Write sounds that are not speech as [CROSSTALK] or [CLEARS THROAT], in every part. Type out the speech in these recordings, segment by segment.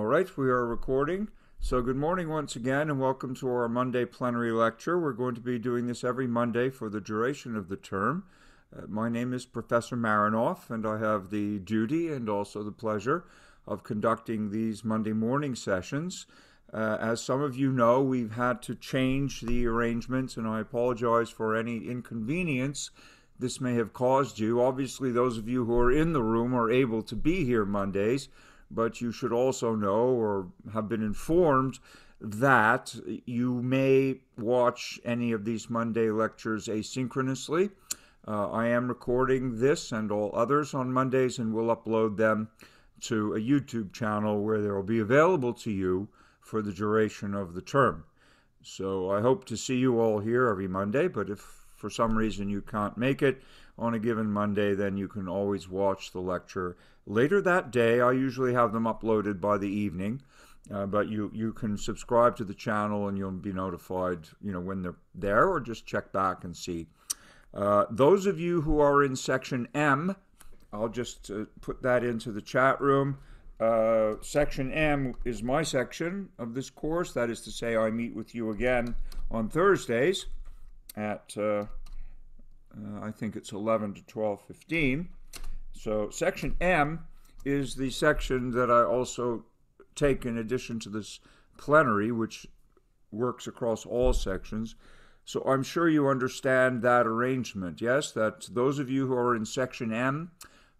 All right, we are recording. So, good morning once again, and welcome to our Monday plenary lecture. We're going to be doing this every Monday for the duration of the term. Uh, my name is Professor Marinoff, and I have the duty and also the pleasure of conducting these Monday morning sessions. Uh, as some of you know, we've had to change the arrangements, and I apologize for any inconvenience this may have caused you. Obviously, those of you who are in the room are able to be here Mondays but you should also know or have been informed that you may watch any of these Monday lectures asynchronously. Uh, I am recording this and all others on Mondays, and we'll upload them to a YouTube channel where they will be available to you for the duration of the term. So I hope to see you all here every Monday, but if for some reason you can't make it on a given Monday, then you can always watch the lecture later that day. I usually have them uploaded by the evening, uh, but you you can subscribe to the channel and you'll be notified, you know, when they're there, or just check back and see. Uh, those of you who are in section M, I'll just uh, put that into the chat room. Uh, section M is my section of this course. That is to say, I meet with you again on Thursdays at uh, uh, I think it's 11 to 12:15. So section M is the section that I also take in addition to this plenary, which works across all sections. So I'm sure you understand that arrangement, yes? That those of you who are in section M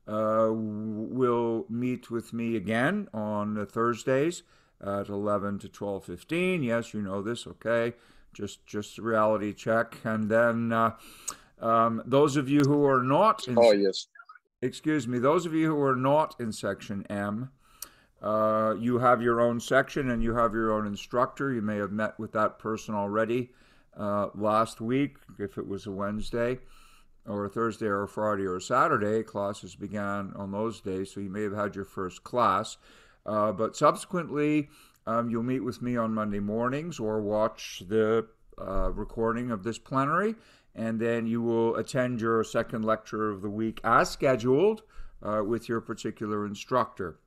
uh, will meet with me again on Thursdays at 11 to 12:15. Yes, you know this, okay? Just just a reality check, and then uh, um, those of you who are not in, oh yes excuse me, those of you who are not in section M, uh, you have your own section and you have your own instructor. You may have met with that person already uh, last week, if it was a Wednesday or a Thursday or a Friday or a Saturday. Classes began on those days, so you may have had your first class. Uh, but subsequently, um, you'll meet with me on Monday mornings or watch the uh, recording of this plenary and then you will attend your second lecture of the week as scheduled uh, with your particular instructor.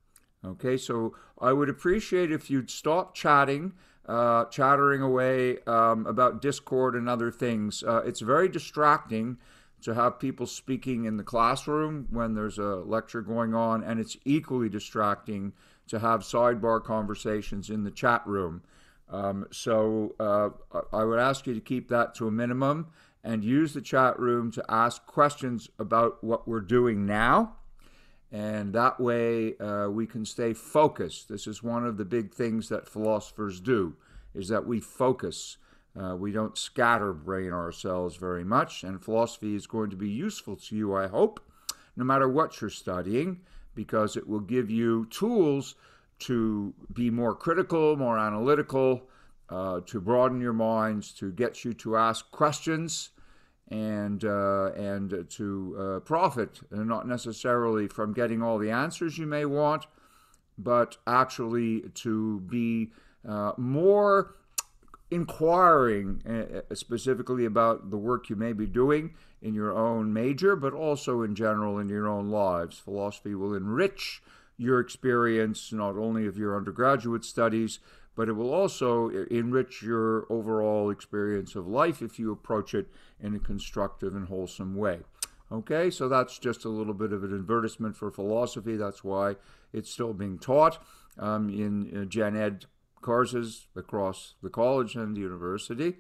Okay, so I would appreciate if you'd stop chatting, uh, chattering away um, about Discord and other things. Uh, it's very distracting to have people speaking in the classroom when there's a lecture going on, and it's equally distracting to have sidebar conversations in the chat room. Um, so uh, I would ask you to keep that to a minimum and use the chat room to ask questions about what we're doing now. And that way uh, we can stay focused. This is one of the big things that philosophers do, is that we focus. Uh, we don't scatterbrain ourselves very much. And philosophy is going to be useful to you, I hope, no matter what you're studying, because it will give you tools to be more critical, more analytical, uh, to broaden your minds, to get you to ask questions and uh, and to uh, profit, not necessarily from getting all the answers you may want, but actually to be uh, more inquiring specifically about the work you may be doing in your own major, but also in general in your own lives. Philosophy will enrich your experience not only of your undergraduate studies, but it will also enrich your overall experience of life if you approach it in a constructive and wholesome way. Okay, so that's just a little bit of an advertisement for philosophy. That's why it's still being taught um, in uh, gen ed courses across the college and the university.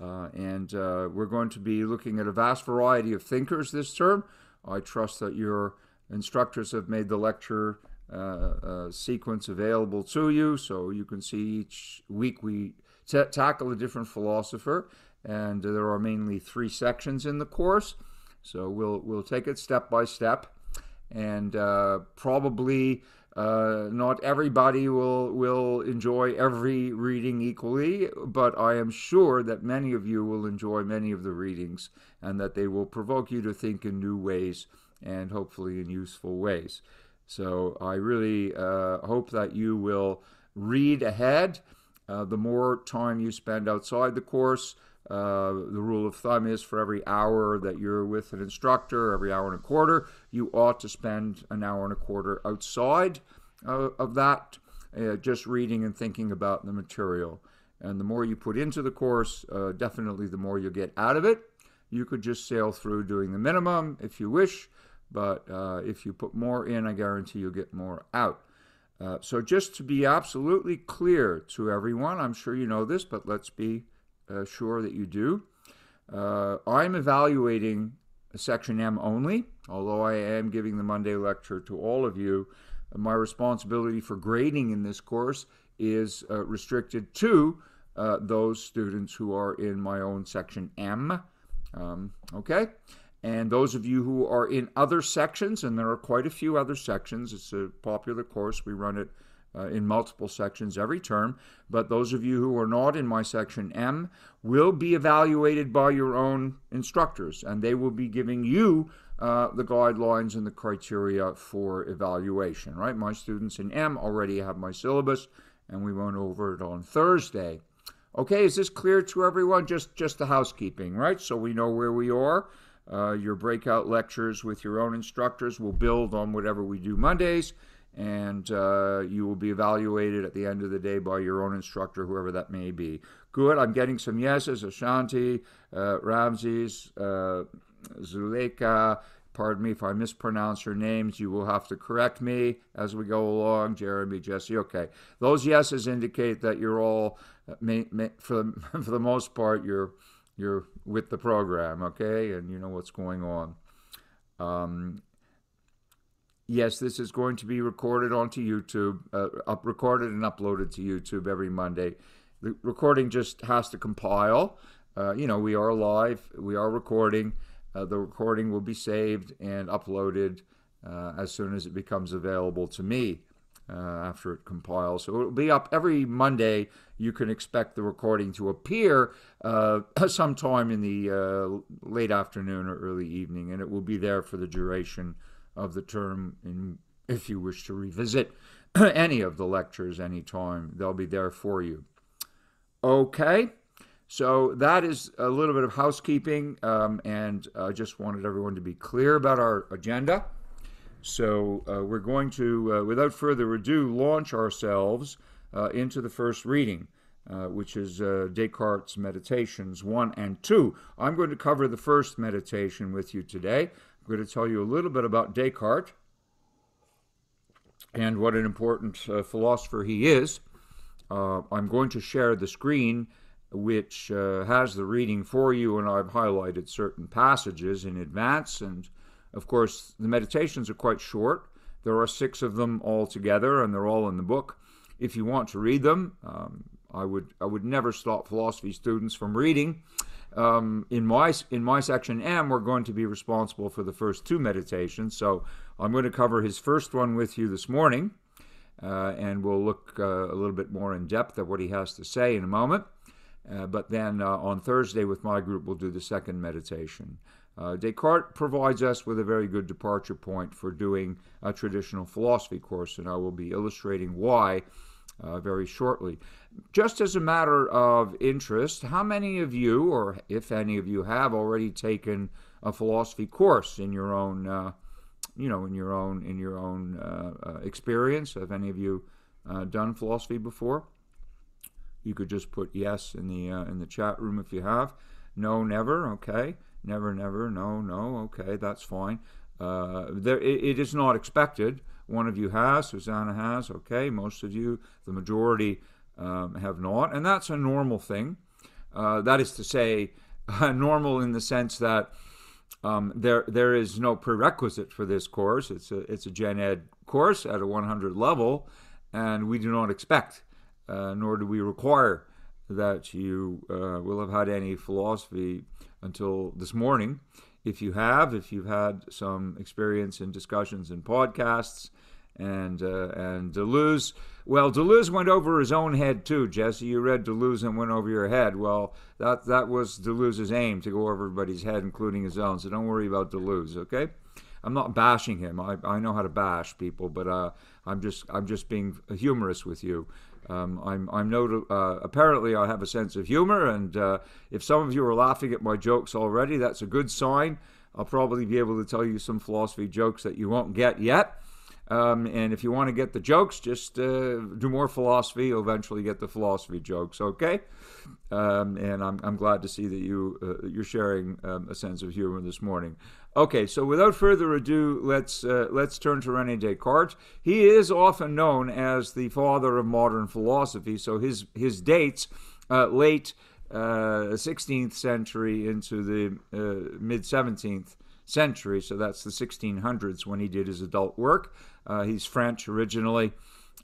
Uh, and uh, we're going to be looking at a vast variety of thinkers this term. I trust that your instructors have made the lecture uh, uh, sequence available to you, so you can see each week we t- tackle a different philosopher, and there are mainly three sections in the course. So we'll we'll take it step by step, and uh, probably uh, not everybody will will enjoy every reading equally, but I am sure that many of you will enjoy many of the readings, and that they will provoke you to think in new ways and hopefully in useful ways. So I really uh, hope that you will read ahead. Uh, the more time you spend outside the course, uh, the rule of thumb is for every hour that you're with an instructor, every hour and a quarter, you ought to spend an hour and a quarter outside uh, of that uh, just reading and thinking about the material. And the more you put into the course, uh, definitely the more you'll get out of it. You could just sail through doing the minimum if you wish, but uh, if you put more in, I guarantee you'll get more out. Uh, so, just to be absolutely clear to everyone, I'm sure you know this, but let's be uh, sure that you do. Uh, I'm evaluating Section M only, although I am giving the Monday lecture to all of you. My responsibility for grading in this course is uh, restricted to uh, those students who are in my own Section M. Um, okay? And those of you who are in other sections, and there are quite a few other sections, it's a popular course, we run it uh, in multiple sections every term. But those of you who are not in my section M will be evaluated by your own instructors, and they will be giving you uh, the guidelines and the criteria for evaluation, right? My students in M already have my syllabus, and we went over it on Thursday. Okay, is this clear to everyone? Just just the housekeeping, right? So we know where we are. Uh, your breakout lectures with your own instructors will build on whatever we do Mondays, and uh, you will be evaluated at the end of the day by your own instructor, whoever that may be. Good. I'm getting some yeses. Ashanti, uh, Ramses, uh, Zuleika. Pardon me if I mispronounce your names. You will have to correct me as we go along. Jeremy, Jesse. Okay. Those yeses indicate that you're all, uh, for, the, [LAUGHS] for the most part, you're you're with the program, okay, and you know what's going on. Um, yes, this is going to be recorded onto YouTube, uh, up recorded and uploaded to YouTube every Monday. The recording just has to compile. Uh, you know, we are live, we are recording. Uh, the recording will be saved and uploaded uh, as soon as it becomes available to me uh, after it compiles. So it'll be up every Monday. You can expect the recording to appear uh, [CLEARS THROAT] sometime in the uh, late afternoon or early evening, and it will be there for the duration of the term. In, if you wish to revisit [CLEARS THROAT] any of the lectures anytime, they'll be there for you. Okay. So that is a little bit of housekeeping, um, and I just wanted everyone to be clear about our agenda. So uh, we're going to, uh, without further ado, launch ourselves uh, into the first reading, uh, which is uh, Descartes' Meditations 1 and 2. I'm going to cover the first meditation with you today. I'm going to tell you a little bit about Descartes and what an important uh, philosopher he is. I'm going to share the screen which has the reading for you, and I've highlighted certain passages in advance and of course, the meditations are quite short. There are six of them all together, and they're all in the book. If you want to read them, um, I would I would never stop philosophy students from reading. Um, in my in my section M, we're going to be responsible for the first two meditations. So I'm going to cover his first one with you this morning, uh, and we'll look uh, a little bit more in depth at what he has to say in a moment. Uh, but then uh, on Thursday with my group, we'll do the second meditation. Uh, Descartes provides us with a very good departure point for doing a traditional philosophy course, and I will be illustrating why uh, very shortly. Just as a matter of interest, how many of you, or if any of you, have already taken a philosophy course in your own, uh, you know, in your own in your own uh, uh, experience? Have any of you uh, done philosophy before? You could just put yes in the in the chat room if you have. No, never. Okay. Never, never. No, no. Okay, that's fine. Uh, there, it, it is not expected. One of you has, Susanna has. Okay, most of you, the majority, um, have not, and that's a normal thing. Uh, that is to say, [LAUGHS] uh, normal in the sense that um, there there is no prerequisite for this course. It's a it's a Gen Ed course at a 100 level, and we do not expect, uh, nor do we require that you uh, will have had any philosophy until this morning. If you have, if you've had some experience in discussions and podcasts, and uh, and Deleuze, well, Deleuze went over his own head too. Jesse, you read Deleuze and went over your head. Well, that that was Deleuze's aim to go over everybody's head, including his own. So don't worry about Deleuze, okay? I'm not bashing him. I, I know how to bash people, but uh, I'm just I'm just being humorous with you. Um, I'm, I'm no, uh, apparently I have a sense of humor, and uh, if some of you are laughing at my jokes already, that's a good sign. I'll probably be able to tell you some philosophy jokes that you won't get yet. Um, and if you want to get the jokes, just uh, do more philosophy. You'll eventually get the philosophy jokes, okay? Um, and I'm, I'm glad to see that you uh, you're sharing um, a sense of humor this morning. Okay, so without further ado, let's uh, let's turn to Rene Descartes. He is often known as the father of modern philosophy. So his his dates uh, late 16th uh, century into the uh, mid 17th century. So that's the 1600s when he did his adult work. Uh, he's French originally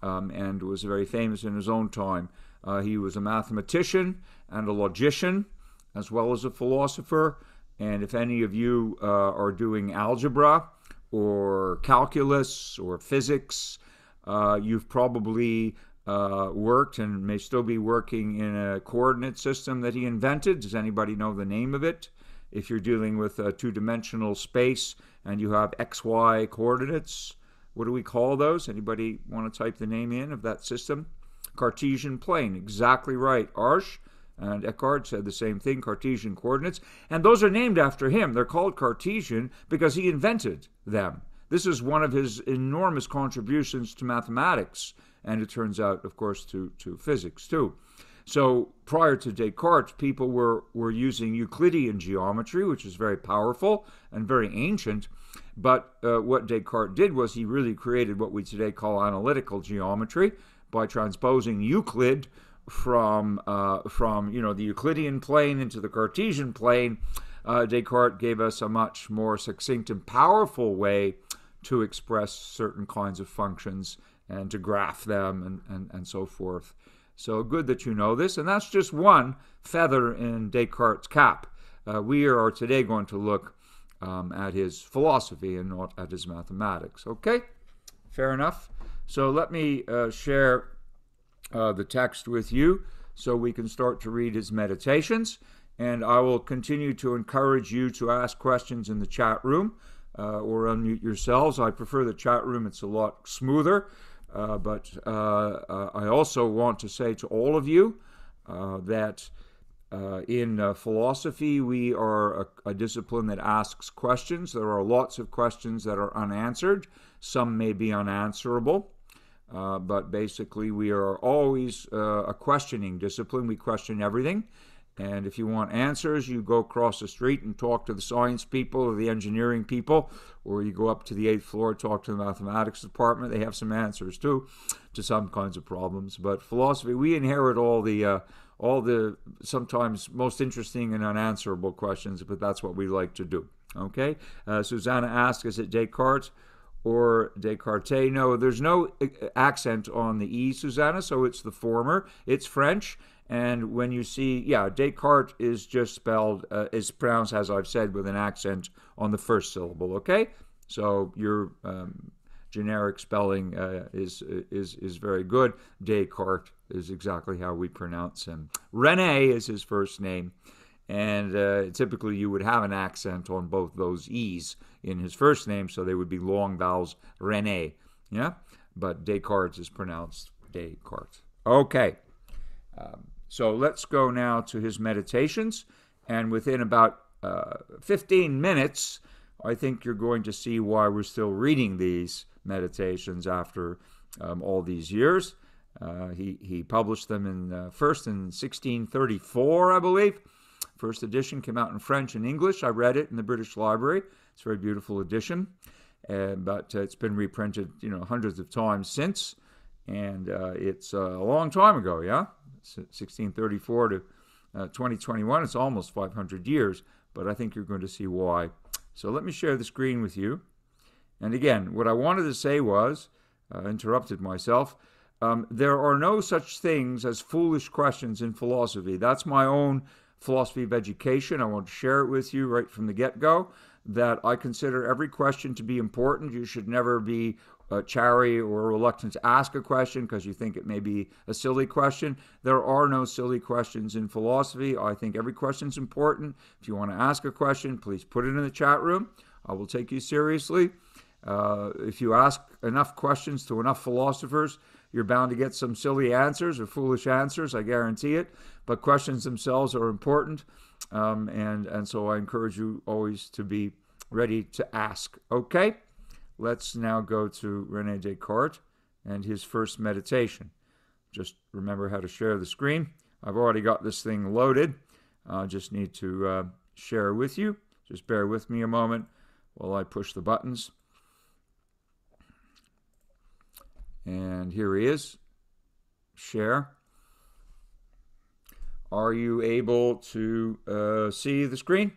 um, and was very famous in his own time. Uh, he was a mathematician and a logician, as well as a philosopher. And if any of you uh, are doing algebra or calculus or physics, uh, you've probably uh, worked and may still be working in a coordinate system that he invented. Does anybody know the name of it? If you're dealing with a two dimensional space and you have XY coordinates, what do we call those? Anybody want to type the name in of that system? Cartesian plane. Exactly right. Arsh and Eckhart said the same thing, Cartesian coordinates. And those are named after him. They're called Cartesian because he invented them. This is one of his enormous contributions to mathematics, and it turns out, of course, to, to physics too. So prior to Descartes, people were, were using Euclidean geometry, which is very powerful and very ancient. But uh, what Descartes did was he really created what we today call analytical geometry by transposing Euclid from uh, from you know the Euclidean plane into the Cartesian plane. Uh, Descartes gave us a much more succinct and powerful way to express certain kinds of functions and to graph them and, and, and so forth. So good that you know this. And that's just one feather in Descartes' cap. Uh, we are today going to look um, at his philosophy and not at his mathematics. Okay? Fair enough. So let me uh, share uh, the text with you so we can start to read his meditations. And I will continue to encourage you to ask questions in the chat room uh, or unmute yourselves. I prefer the chat room, it's a lot smoother. Uh, but uh, uh, I also want to say to all of you that in philosophy, we are a, a, discipline that asks questions. There are lots of questions that are unanswered. Some may be unanswerable. Uh, but basically, we are always uh, a questioning discipline. We question everything. And if you want answers, you go across the street and talk to the science people or the engineering people, or you go up to the eighth floor, talk to the mathematics department. They have some answers too to some kinds of problems. But philosophy, we inherit all the uh, all the sometimes most interesting and unanswerable questions, but that's what we like to do. Okay. Uh, Susanna asks, is it Descartes? Or Descartes. No, there's no uh, accent on the E, Susanna, so it's the former. It's French, and when you see, yeah, Descartes is just spelled, uh, is pronounced, as I've said, with an accent on the first syllable, okay? So your um, generic spelling uh, is, is, is very good. Descartes is exactly how we pronounce him. Rene is his first name, and uh, typically you would have an accent on both those E's in his first name, so they would be long vowels, Rene, yeah? But Descartes is pronounced Descartes. Okay. Um, so let's go now to his meditations. And within about uh, 15 minutes, I think you're going to see why we're still reading these meditations after um, all these years. Uh, he, he published them in uh, first in 1634, I believe. First edition came out in French and English. I read it in the British Library. It's a very beautiful edition, uh, but it's been reprinted, you know, hundreds of times since, and uh, it's uh, a long time ago. Yeah, 1634 to uh, 2021. It's almost 500 years, but I think you're going to see why. So let me share the screen with you. And again, what I wanted to say was, uh, interrupted myself, um, there are no such things as foolish questions in philosophy. That's my own philosophy of education. I want to share it with you right from the get go that I consider every question to be important. You should never be uh, chary or reluctant to ask a question because you think it may be a silly question. There are no silly questions in philosophy. I think every question is important. If you want to ask a question, please put it in the chat room. I will take you seriously. Uh, if you ask enough questions to enough philosophers, you're bound to get some silly answers or foolish answers, I guarantee it. But questions themselves are important. Um, and, and so I encourage you always to be ready to ask. Okay? let's now go to Rene Descartes and his first meditation. Just remember how to share the screen. I've already got this thing loaded. I just need to uh, share with you. Just bear with me a moment while I push the buttons. And here he is. Share. Are you able to uh, see the screen?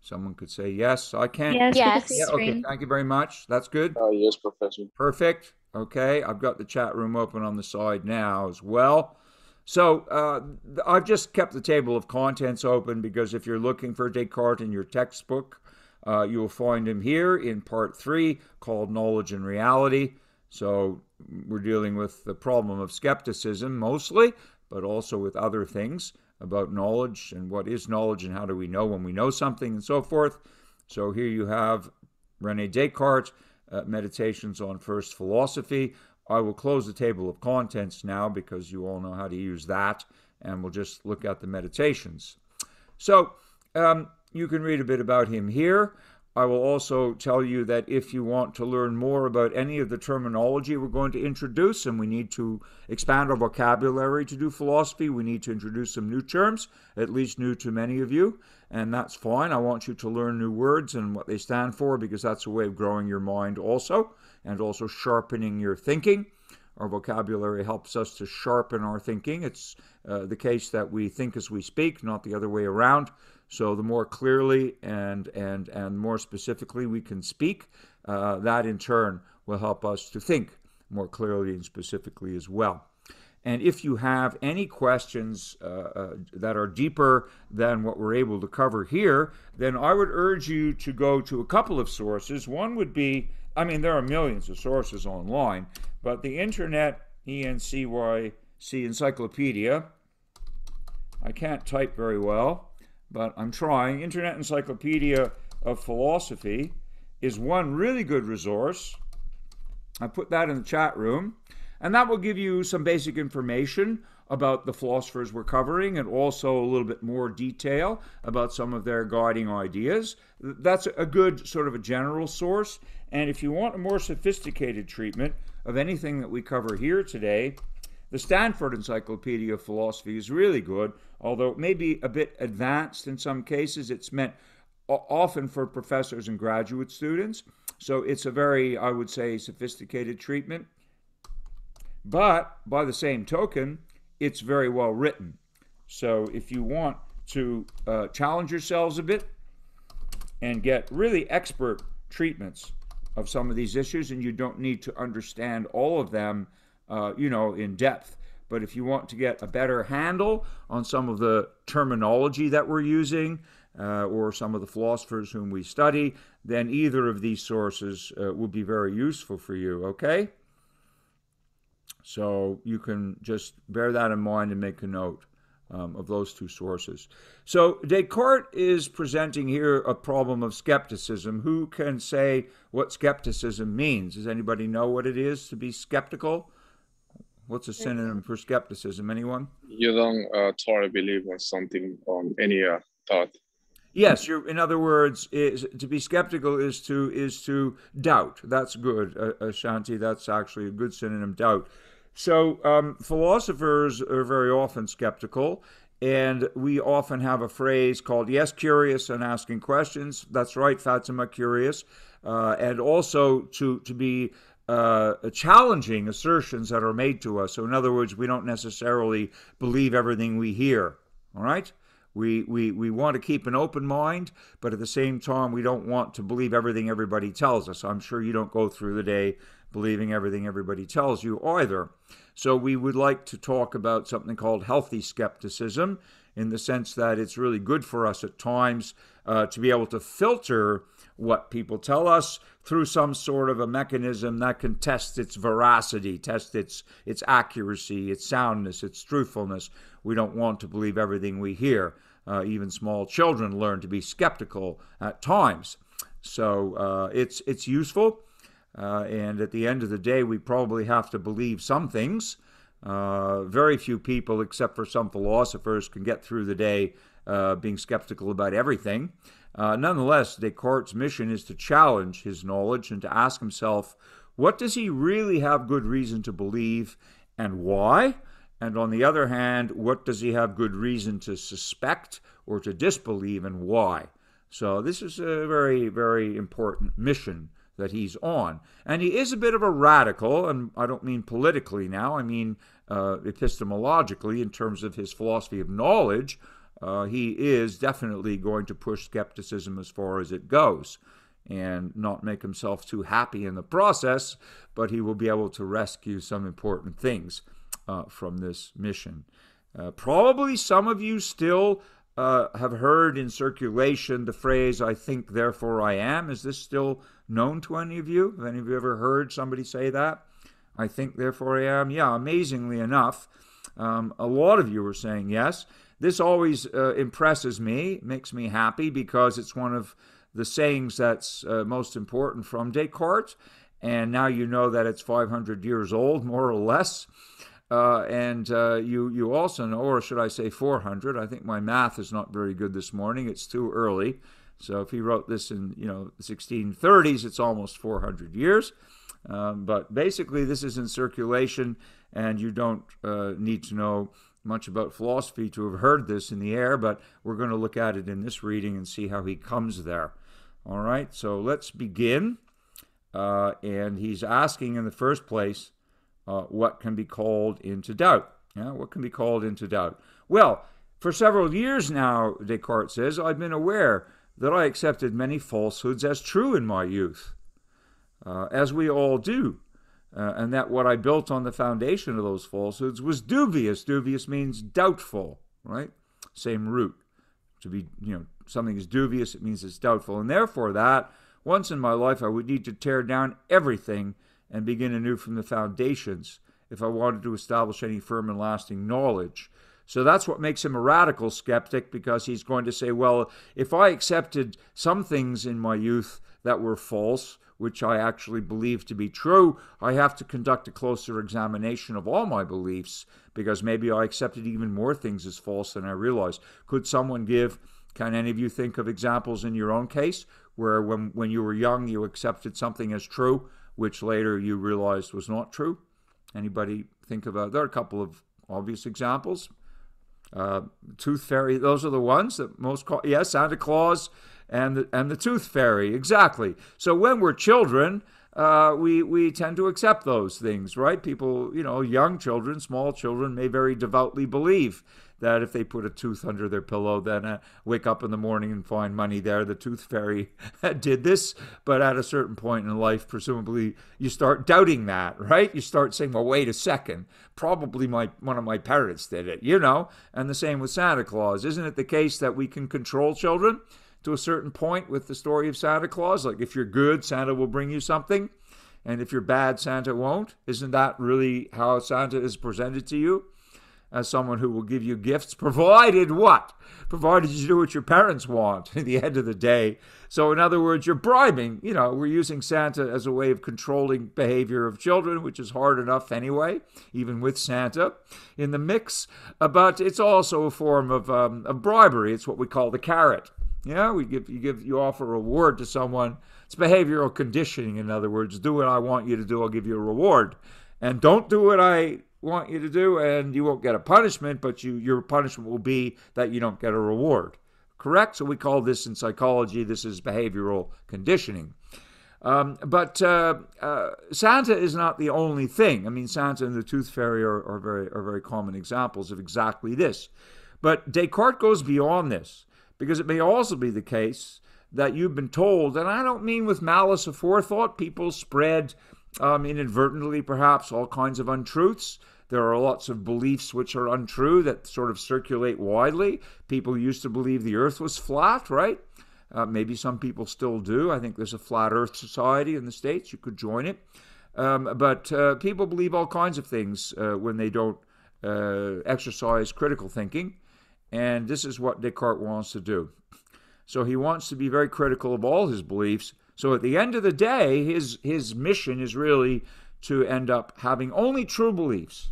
Someone could say yes. I can. Yes. Yes. Yeah, okay. Thank you very much. That's good. Uh, yes, Professor. Perfect. Okay. I've got the chat room open on the side now as well. So uh, I've just kept the table of contents open because if you're looking for Descartes in your textbook, uh, you will find him here in part three called Knowledge and Reality. So we're dealing with the problem of skepticism mostly, but also with other things about knowledge and what is knowledge and how do we know when we know something and so forth. So here you have Rene Descartes, uh, Meditations on First Philosophy. I will close the table of contents now because you all know how to use that, and we'll just look at the meditations. So um, you can read a bit about him here. I will also tell you that if you want to learn more about any of the terminology we're going to introduce, and we need to expand our vocabulary to do philosophy, we need to introduce some new terms, at least new to many of you, and that's fine. I want you to learn new words and what they stand for because that's a way of growing your mind also, and also sharpening your thinking. Our vocabulary helps us to sharpen our thinking. It's uh, the case that we think as we speak, not the other way around. So the more clearly and and and more specifically we can speak, uh, that in turn will help us to think more clearly and specifically as well. And if you have any questions uh, uh, that are deeper than what we're able to cover here, then I would urge you to go to a couple of sources. One would be, I mean, there are millions of sources online, but the Internet ENCYC Encyclopedia, I can't type very well but I'm trying. Internet Encyclopedia of Philosophy is one really good resource. I put that in the chat room, and that will give you some basic information about the philosophers we're covering and also a little bit more detail about some of their guiding ideas. That's a good sort of a general source. And if you want a more sophisticated treatment of anything that we cover here today, the Stanford Encyclopedia of Philosophy is really good, although it may be a bit advanced in some cases. It's meant often for professors and graduate students. So it's a very, I would say, sophisticated treatment. But by the same token, it's very well written. So if you want to uh, challenge yourselves a bit and get really expert treatments of some of these issues, and you don't need to understand all of them uh, you know, in depth. But if you want to get a better handle on some of the terminology that we're using, uh, or some of the philosophers whom we study, then either of these sources uh, will be very useful for you, okay? So you can just bear that in mind and make a note um, of those two sources. So Descartes is presenting here a problem of skepticism. Who can say what skepticism means? Does anybody know what it is to be skeptical? What's a synonym for skepticism? Anyone? You don't uh, totally believe on something on any uh, thought. Yes, you're. In other words, is to be skeptical is to is to doubt. That's good, uh, Ashanti. That's actually a good synonym. Doubt. So um, philosophers are very often skeptical, and we often have a phrase called "yes, curious" and asking questions. That's right, Fatima, curious, uh, and also to to be uh, challenging assertions that are made to us. So, in other words, we don't necessarily believe everything we hear. All right? We, we, we want to keep an open mind, but at the same time, we don't want to believe everything everybody tells us. I'm sure you don't go through the day believing everything everybody tells you either. So, we would like to talk about something called healthy skepticism in the sense that it's really good for us at times uh, to be able to filter what people tell us through some sort of a mechanism that can test its veracity, test its its accuracy, its soundness, its truthfulness. We don't want to believe everything we hear. Uh, even small children learn to be skeptical at times. So uh, it's it's useful, uh, and at the end of the day, we probably have to believe some things. Uh, very few people, except for some philosophers, can get through the day uh, being skeptical about everything. Uh, nonetheless, Descartes' mission is to challenge his knowledge and to ask himself, what does he really have good reason to believe and why? And on the other hand, what does he have good reason to suspect or to disbelieve and why? So, this is a very, very important mission that he's on. And he is a bit of a radical, and I don't mean politically now, I mean uh, epistemologically in terms of his philosophy of knowledge. Uh, he is definitely going to push skepticism as far as it goes and not make himself too happy in the process, but he will be able to rescue some important things uh, from this mission. Uh, probably some of you still uh, have heard in circulation the phrase, I think, therefore I am. Is this still known to any of you? Have any of you ever heard somebody say that? I think, therefore I am. Yeah, amazingly enough, um, a lot of you are saying yes. This always uh, impresses me, makes me happy because it's one of the sayings that's uh, most important from Descartes. And now you know that it's 500 years old, more or less. Uh, and uh, you you also know, or should I say, 400? I think my math is not very good this morning. It's too early. So if he wrote this in you know 1630s, it's almost 400 years. Um, but basically, this is in circulation, and you don't uh, need to know much about philosophy to have heard this in the air. But we're going to look at it in this reading and see how he comes there. All right. So let's begin. Uh, and he's asking in the first place uh, what can be called into doubt. Yeah, what can be called into doubt? Well, for several years now, Descartes says, I've been aware that I accepted many falsehoods as true in my youth, uh, as we all do, uh, and that what I built on the foundation of those falsehoods was dubious. Dubious means doubtful, right? Same root. To be, you know, something is dubious, it means it's doubtful. And therefore, that once in my life I would need to tear down everything and begin anew from the foundations if I wanted to establish any firm and lasting knowledge. So that's what makes him a radical skeptic because he's going to say, well, if I accepted some things in my youth that were false, which I actually believe to be true, I have to conduct a closer examination of all my beliefs because maybe I accepted even more things as false than I realized. Could someone give, can any of you think of examples in your own case where when, when you were young you accepted something as true, which later you realized was not true? Anybody think of a, there are a couple of obvious examples. Uh, tooth fairy, those are the ones that most call, yes, Santa Claus and the, and the tooth fairy, exactly. So when we're children, uh, we, we tend to accept those things, right? People, you know, young children, small children may very devoutly believe that if they put a tooth under their pillow, then uh, wake up in the morning and find money there. The tooth fairy [LAUGHS] did this, but at a certain point in life, presumably, you start doubting that, right? You start saying, "Well, wait a second, probably my one of my parents did it," you know. And the same with Santa Claus, isn't it? The case that we can control children to a certain point with the story of Santa Claus, like if you're good, Santa will bring you something. And if you're bad, Santa won't. Isn't that really how Santa is presented to you? as someone who will give you gifts, [LAUGHS] provided what? Provided you do what your parents want [LAUGHS] at the end of the day. So, in other words, you're bribing. You know, we're using Santa as a way of controlling behavior of children, which is hard enough anyway, even with Santa in the mix. Uh, but it's also a form of, um, of bribery. It's what we call the carrot. Yeah, we give you give you offer a reward to someone. It's behavioral conditioning. In other words, do what I want you to do. I'll give you a reward, and don't do what I want you to do, and you won't get a punishment, but you your punishment will be that you don't get a reward. Correct? So we call this in psychology, this is behavioral conditioning. Um, but uh, uh, Santa is not the only thing. I mean, Santa and the Tooth Fairy are, are, very, are very common examples of exactly this. But Descartes goes beyond this because it may also be the case that you've been told, and I don't mean with malice aforethought, people spread um, inadvertently, perhaps, all kinds of untruths. There are lots of beliefs which are untrue that sort of circulate widely. People used to believe the earth was flat, right? Uh, maybe some people still do. I think there's a flat earth society in the States. You could join it. Um, but uh, people believe all kinds of things uh, when they don't uh, exercise critical thinking. And this is what Descartes wants to do. So he wants to be very critical of all his beliefs so at the end of the day, his, his mission is really to end up having only true beliefs.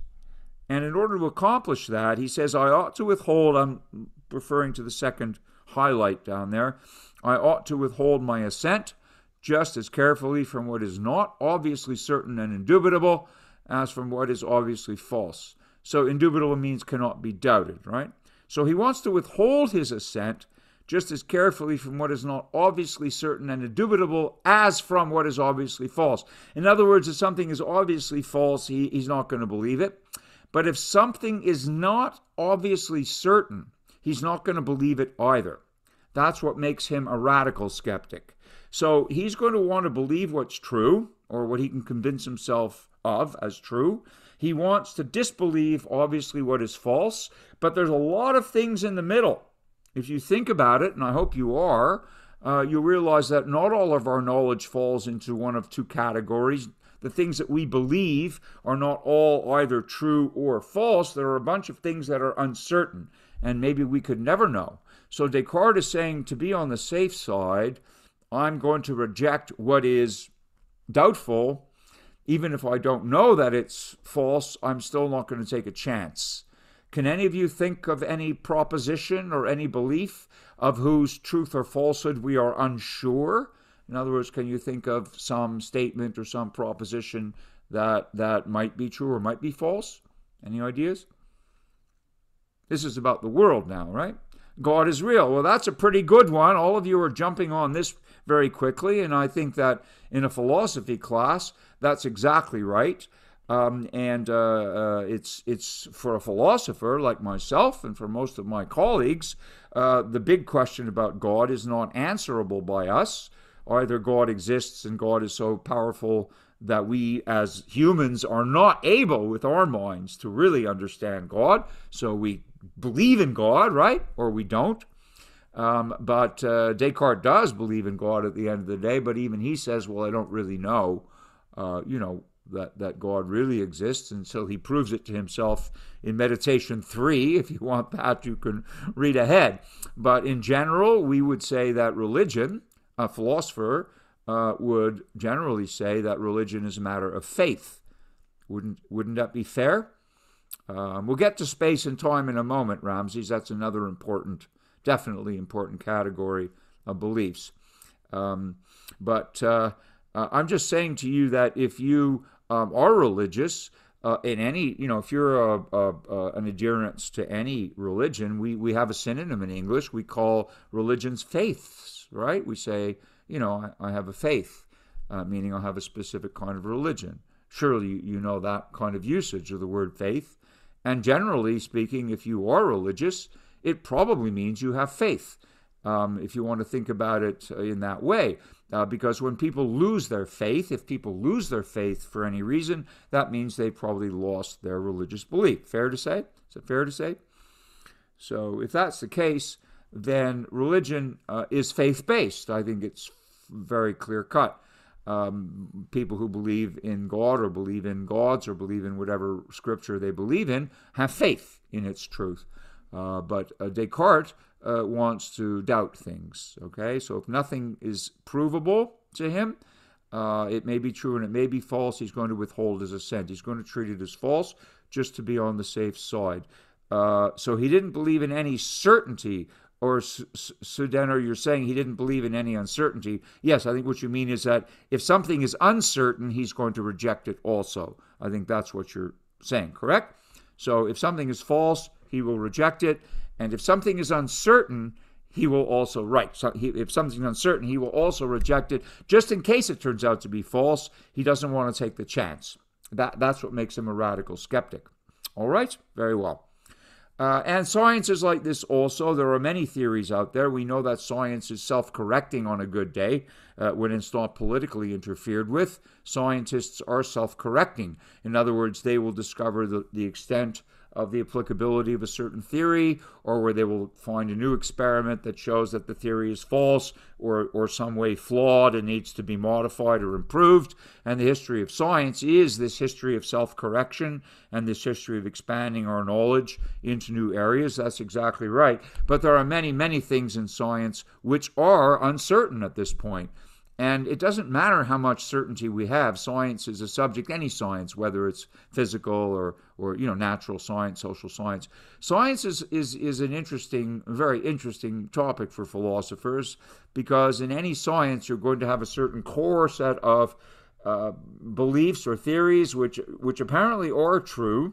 And in order to accomplish that, he says, I ought to withhold, I'm referring to the second highlight down there, I ought to withhold my assent just as carefully from what is not obviously certain and indubitable as from what is obviously false. So indubitable means cannot be doubted, right? So he wants to withhold his assent just as carefully from what is not obviously certain and indubitable as from what is obviously false. In other words, if something is obviously false, he, he's not going to believe it. But if something is not obviously certain, he's not going to believe it either. That's what makes him a radical skeptic. So he's going to want to believe what's true, or what he can convince himself of as true. He wants to disbelieve, obviously, what is false, but there's a lot of things in the middle. If you think about it, and I hope you are, uh, you realize that not all of our knowledge falls into one of two categories. The things that we believe are not all either true or false. There are a bunch of things that are uncertain, and maybe we could never know. So Descartes is saying to be on the safe side, I'm going to reject what is doubtful. Even if I don't know that it's false, I'm still not going to take a chance. Can any of you think of any proposition or any belief of whose truth or falsehood we are unsure? In other words, can you think of some statement or some proposition that that might be true or might be false? Any ideas? This is about the world now, right? God is real. Well, that's a pretty good one. All of you are jumping on this very quickly. And I think that in a philosophy class, that's exactly right. Um, and uh, uh, it's it's for a philosopher like myself and for most of my colleagues, uh, the big question about God is not answerable by us. Either God exists and God is so powerful that we as humans are not able with our minds to really understand God, so we believe in God, right? Or we don't. Um, but uh, Descartes does believe in God at the end of the day, but even he says, well, I don't really know, uh, you know, that, that God really exists until he proves it to himself in Meditation 3. If you want that, you can read ahead. But in general, we would say that religion, a philosopher uh, would generally say that religion is a matter of faith. Wouldn't, wouldn't that be fair? Um, we'll get to space and time in a moment, Ramses. That's another important definitely important category of beliefs. Um, but uh, uh, I'm just saying to you that if you um, are religious, uh, in any, you know, if you're a, a, a, an adherence to any religion, we, we have a synonym in English. We call religions faiths, right? We say, you know, I, I have a faith, uh, meaning I have a specific kind of religion. Surely you, you know that kind of usage of the word faith. And generally speaking, if you are religious, it probably means you have faith, um, if you want to think about it uh, in that way. Uh, because when people lose their faith, if people lose their faith for any reason, that means they probably lost their religious belief. Fair to say? Is it fair to say? So, if that's the case, then religion uh, is faith based. I think it's very clear cut. Um, people who believe in God or believe in gods or believe in whatever scripture they believe in have faith in its truth. Uh, but uh, Descartes uh, wants to doubt things. Okay, so if nothing is provable to him, uh, it may be true and it may be false. He's going to withhold his assent. He's going to treat it as false just to be on the safe side. Uh, so he didn't believe in any certainty. Or Sudener, you're saying he didn't believe in any uncertainty. Yes, I think what you mean is that if something is uncertain, he's going to reject it also. I think that's what you're saying, correct? So if something is false, he will reject it. And if something is uncertain, he will also write. So he, if something's uncertain, he will also reject it, just in case it turns out to be false. He doesn't want to take the chance. That, that's what makes him a radical skeptic. All right? Very well. Uh, and science is like this also. There are many theories out there. We know that science is self correcting on a good day uh, when it's not politically interfered with. Scientists are self correcting. In other words, they will discover the, the extent of the applicability of a certain theory, or where they will find a new experiment that shows that the theory is false or, or some way flawed and needs to be modified or improved. And the history of science is this history of self correction and this history of expanding our knowledge into new areas. That's exactly right. But there are many, many things in science which are uncertain at this point. And it doesn't matter how much certainty we have. Science is a subject, any science, whether it's physical or, or you know, natural science, social science. Science is, is, is an interesting, very interesting topic for philosophers because in any science you're going to have a certain core set of uh, beliefs or theories which, which apparently are true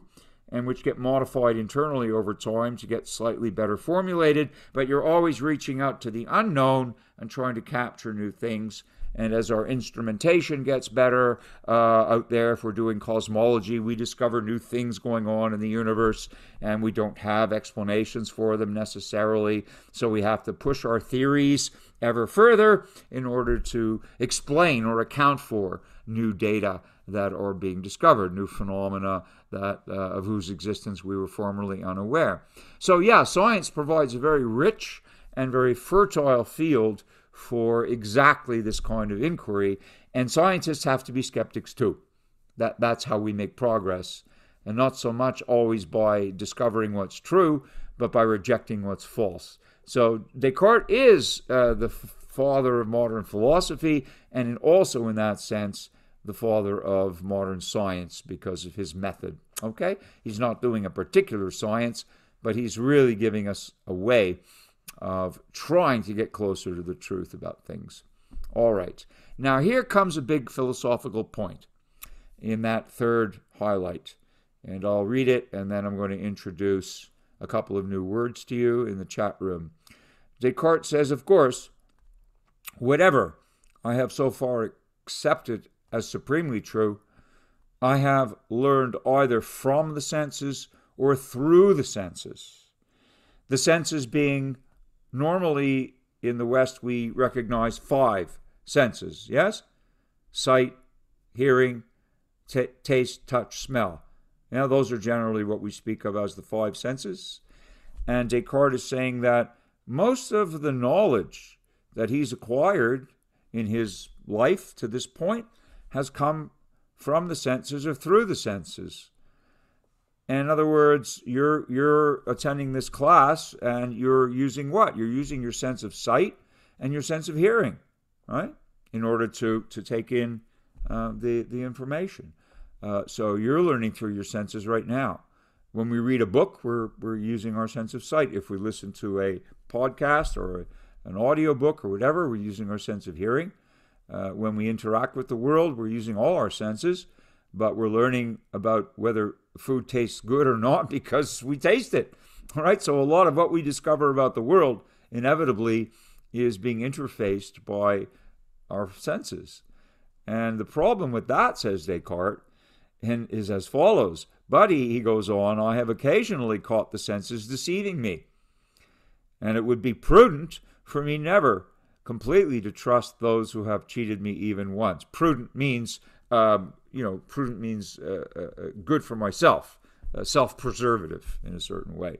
and which get modified internally over time to get slightly better formulated, but you're always reaching out to the unknown and trying to capture new things. And as our instrumentation gets better uh, out there, if we're doing cosmology, we discover new things going on in the universe and we don't have explanations for them necessarily. So we have to push our theories ever further in order to explain or account for new data that are being discovered, new phenomena that uh, of whose existence we were formerly unaware. So yeah, science provides a very rich and very fertile field for exactly this kind of inquiry, and scientists have to be skeptics too. That that's how we make progress, and not so much always by discovering what's true, but by rejecting what's false. So Descartes is uh, the father of modern philosophy, and also in that sense the father of modern science because of his method. Okay? He's not doing a particular science, but he's really giving us a way of trying to get closer to the truth about things. All right. Now, here comes a big philosophical point in that third highlight. And I'll read it, and then I'm going to introduce a couple of new words to you in the chat room. Descartes says, of course, whatever I have so far accepted as supremely true, I have learned either from the senses or through the senses. The senses being normally in the West, we recognize five senses, yes? Sight, hearing, t- taste, touch, smell. Now, those are generally what we speak of as the five senses. And Descartes is saying that most of the knowledge that he's acquired in his life to this point has come from the senses or through the senses. in other words, you're you're attending this class and you're using what? You're using your sense of sight and your sense of hearing, right? In order to to take in uh, the the information. Uh, so you're learning through your senses right now. When we read a book, we're we're using our sense of sight. If we listen to a podcast or a, an audio book or whatever, we're using our sense of hearing. Uh, when we interact with the world, we're using all our senses, but we're learning about whether food tastes good or not [LAUGHS] because we taste it. All right, so a lot of what we discover about the world inevitably is being interfaced by our senses. And the problem with that, says Descartes, and is as follows. Buddy, he goes on, I have occasionally caught the senses deceiving me. And it would be prudent for me never completely to trust those who have cheated me even once. Prudent means, um, you know, prudent means uh, uh, uh good for myself, uh, self preservative in a certain way.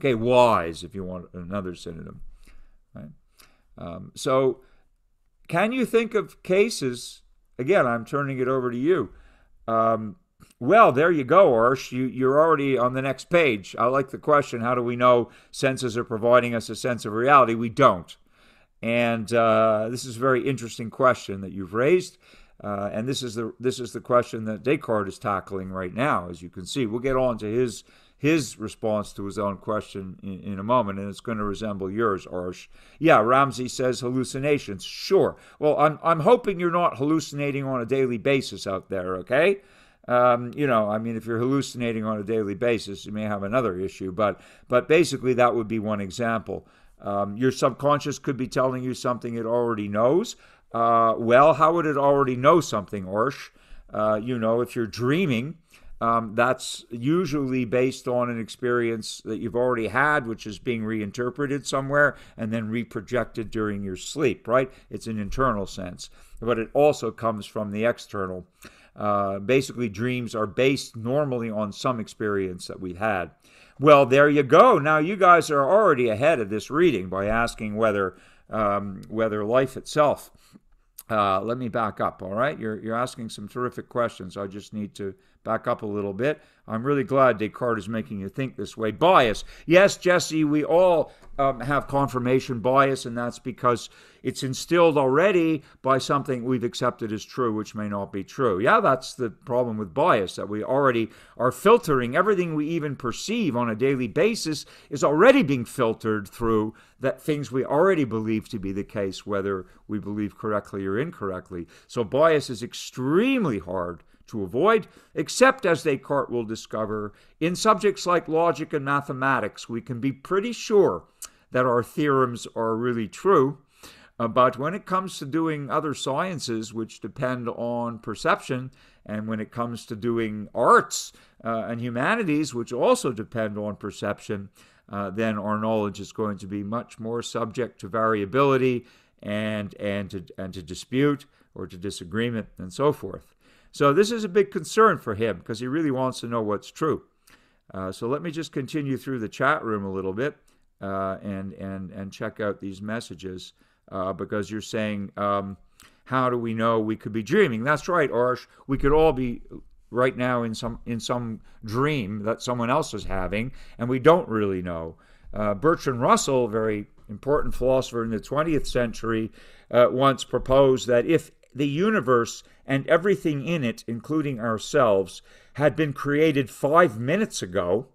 Okay, wise, if you want another synonym. Right? Um, so, can you think of cases? Again, I'm turning it over to you. Um, well, there you go, Arsh. You, you're already on the next page. I like the question how do we know senses are providing us a sense of reality? We don't. And uh, this is a very interesting question that you've raised. Uh, and this is the this is the question that Descartes is tackling right now, as you can see. We'll get on to his his response to his own question in, in a moment, and it's going to resemble yours, Arsh. Yeah, Ramsey says hallucinations. Sure. Well, I'm I'm hoping you're not hallucinating on a daily basis out there. Okay. Um, you know, I mean, if you're hallucinating on a daily basis, you may have another issue, but but basically that would be one example. Um, your subconscious could be telling you something it already knows. Uh, well, how would it already know something, Arsh? Uh, you know, if you're dreaming, um, that's usually based on an experience that you've already had, which is being reinterpreted somewhere and then reprojected during your sleep, right? It's an internal sense, but it also comes from the external. Uh, basically, dreams are based normally on some experience that we've had. Well, there you go. Now you guys are already ahead of this reading by asking whether um, whether life itself. Uh, let me back up. All right, you're you're asking some terrific questions. I just need to back up a little bit. I'm really glad Descartes is making you think this way. Bias. Yes, Jesse, we all um, have confirmation bias, and that's because it's instilled already by something we've accepted as true, which may not be true. Yeah, that's the problem with bias, that we already are filtering everything we even perceive on a daily basis is already being filtered through that things we already believe to be the case, whether we believe correctly or incorrectly. So bias is extremely hard to avoid, except as Descartes will discover, in subjects like logic and mathematics, we can be pretty sure that our theorems are really true. Uh, but when it comes to doing other sciences, which depend on perception, and when it comes to doing arts uh, and humanities, which also depend on perception, uh, then our knowledge is going to be much more subject to variability and and to, and to dispute or to disagreement and so forth. So this is a big concern for him because he really wants to know what's true. Uh, so let me just continue through the chat room a little bit uh, and and and check out these messages uh, because you're saying um, how do we know we could be dreaming? That's right, Arsh. We could all be right now in some in some dream that someone else is having, and we don't really know. Uh, Bertrand Russell, a very important philosopher in the 20th century, uh, once proposed that if the universe and everything in it, including ourselves, had been created five minutes ago,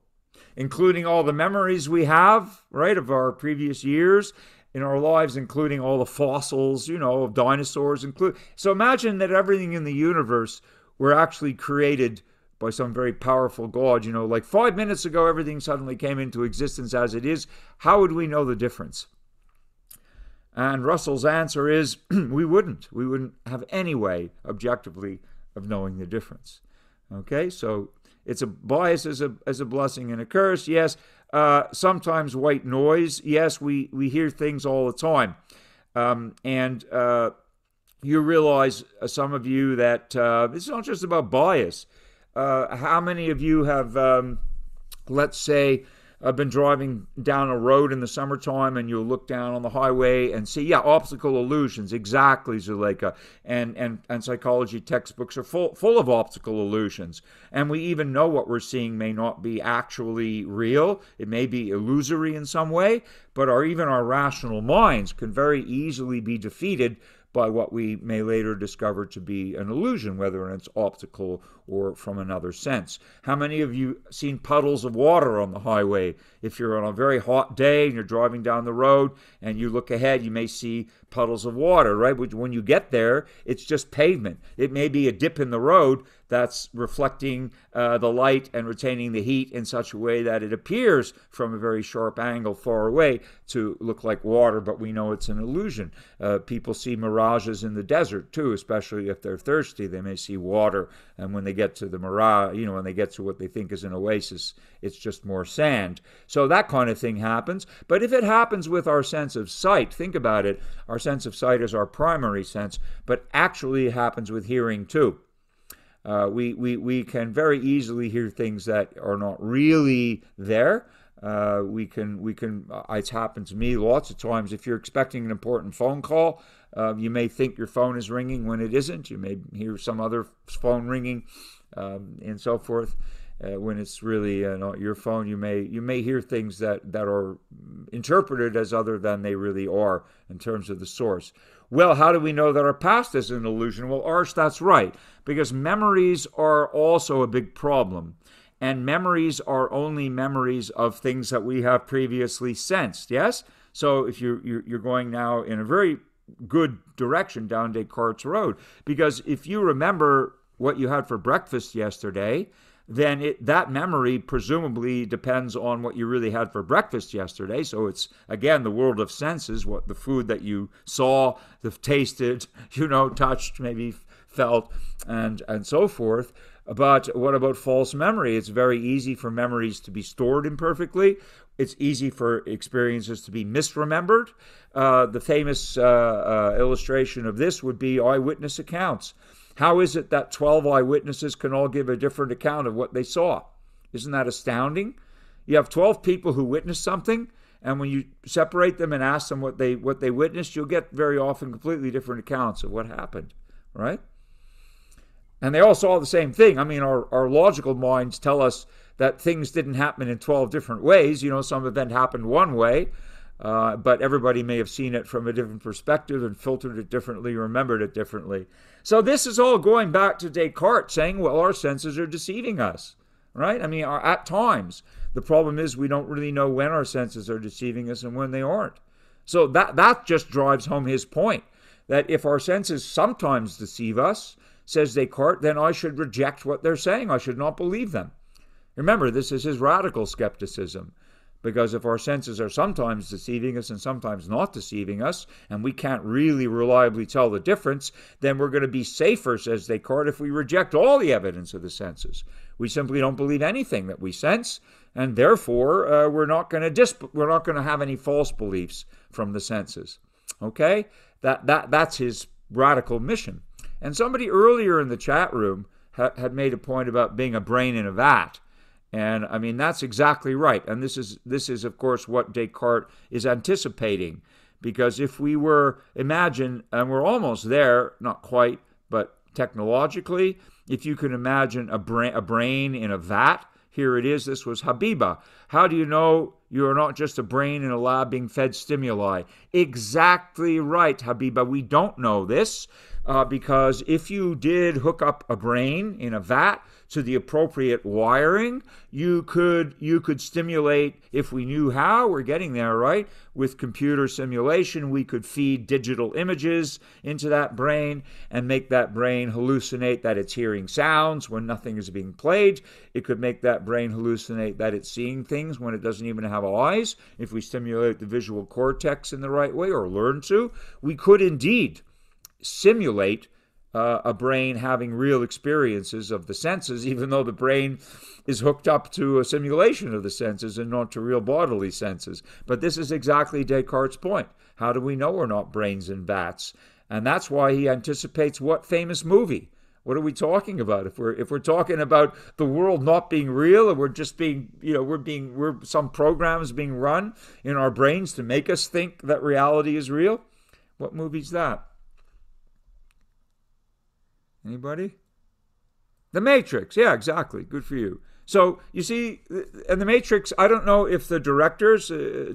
including all the memories we have, right, of our previous years in our lives, including all the fossils, you know, of dinosaurs. Include so imagine that everything in the universe were actually created by some very powerful God. You know, like five minutes ago, everything suddenly came into existence as it is. How would we know the difference? And Russell's answer is [CLEARS THROAT] we wouldn't. We wouldn't have any way, objectively, of knowing the difference. Okay, so it's a bias as a, as a blessing and a curse. Yes, uh, sometimes white noise. Yes, we, we hear things all the time. Um, and uh, you realize, uh, some of you, that uh, it's not just about bias. Uh, how many of you have, um, let's say, I've been driving down a road in the summertime and you'll look down on the highway and see, yeah, optical illusions, exactly, Zuleika. And, and, and psychology textbooks are full, full of optical illusions. And we even know what we're seeing may not be actually real. It may be illusory in some way, but our, even our rational minds can very easily be defeated by what we may later discover to be an illusion, whether it's optical or from another sense. How many of you seen puddles of water on the highway? If you're on a very hot day and you're driving down the road and you look ahead, you may see puddles of water, right? When you get there, it's just pavement. It may be a dip in the road that's reflecting uh, the light and retaining the heat in such a way that it appears from a very sharp angle far away to look like water, but we know it's an illusion. Uh, people see mirages in the desert too, especially if they're thirsty. They may see water, and when they get to the mirage, you know, when they get to what they think is an oasis, it's just more sand. So that kind of thing happens. But if it happens with our sense of sight, think about it. Our sense of sight is our primary sense, but actually it happens with hearing too. Uh, we, we, we can very easily hear things that are not really there. Uh, we can we can uh, it's happened to me lots of times if you're expecting an important phone call uh, you may think your phone is ringing when it isn't you may hear some other phone ringing um, and so forth uh, when it's really uh, not your phone you may you may hear things that that are interpreted as other than they really are in terms of the source well, how do we know that our past is an illusion? Well, Arsh, that's right, because memories are also a big problem. And memories are only memories of things that we have previously sensed, yes? So if you're, you're going now in a very good direction down Descartes Road, because if you remember what you had for breakfast yesterday, then it, that memory presumably depends on what you really had for breakfast yesterday. So it's again the world of senses, what the food that you saw, the tasted, [LAUGHS] you know, touched, maybe felt, and and so forth. But what about false memory? It's very easy for memories to be stored imperfectly. It's easy for experiences to be misremembered. Uh, the famous uh, uh, illustration of this would be eyewitness accounts. How is it that 12 eyewitnesses can all give a different account of what they saw? Isn't that astounding? You have 12 people who witnessed something, and when you separate them and ask them what they what they witnessed, you'll get very often completely different accounts of what happened, right? And they all saw the same thing. I mean, our, our logical minds tell us that things didn't happen in 12 different ways. You know, some event happened one way, uh, but everybody may have seen it from a different perspective and filtered it differently, remembered it differently. So this is all going back to Descartes saying, well, our senses are deceiving us, right? I mean, at times. The problem is we don't really know when our senses are deceiving us and when they aren't. So that that just drives home his point that if our senses sometimes deceive us, says Descartes, then I should reject what they're saying. I should not believe them. Remember, this is his radical skepticism. Because if our senses are sometimes deceiving us and sometimes not deceiving us, and we can't really reliably tell the difference, then we're going to be safer, says Descartes, if we reject all the evidence of the senses. We simply don't believe anything that we sense, and therefore uh, we're not going to dis- we're not going to have any false beliefs from the senses. Okay, that that that's his radical mission. And somebody earlier in the chat room ha- had made a point about being a brain in a vat. And I mean that's exactly right. And this is this is of course what Descartes is anticipating because if we were imagine and we're almost there, not quite, but technologically, if you can imagine a brain a brain in a vat, here it is. This was Habiba. How do you know you are not just a brain in a lab being fed stimuli? Exactly right, Habiba. We don't know this uh, because if you did hook up a brain in a vat to the appropriate wiring, you could you could stimulate if we knew how. We're getting there, right? With computer simulation, we could feed digital images into that brain and make that brain hallucinate that it's hearing sounds when nothing is being played. It could make that brain hallucinate that it's seeing things when it doesn't even have eyes. If we stimulate the visual cortex in the right way or learn to, we could indeed simulate uh, a brain having real experiences of the senses, even though the brain is hooked up to a simulation of the senses and not to real bodily senses. But this is exactly Descartes' point. How do we know we're not brains in vats? And that's why he anticipates what famous movie? What are we talking about? If we're if we're talking about the world not being real and we're just being you know we're being we're some programs being run in our brains to make us think that reality is real, what movie's that? Anybody? The Matrix. Yeah, exactly. Good for you. So you see, and the Matrix. I don't know if the directors uh,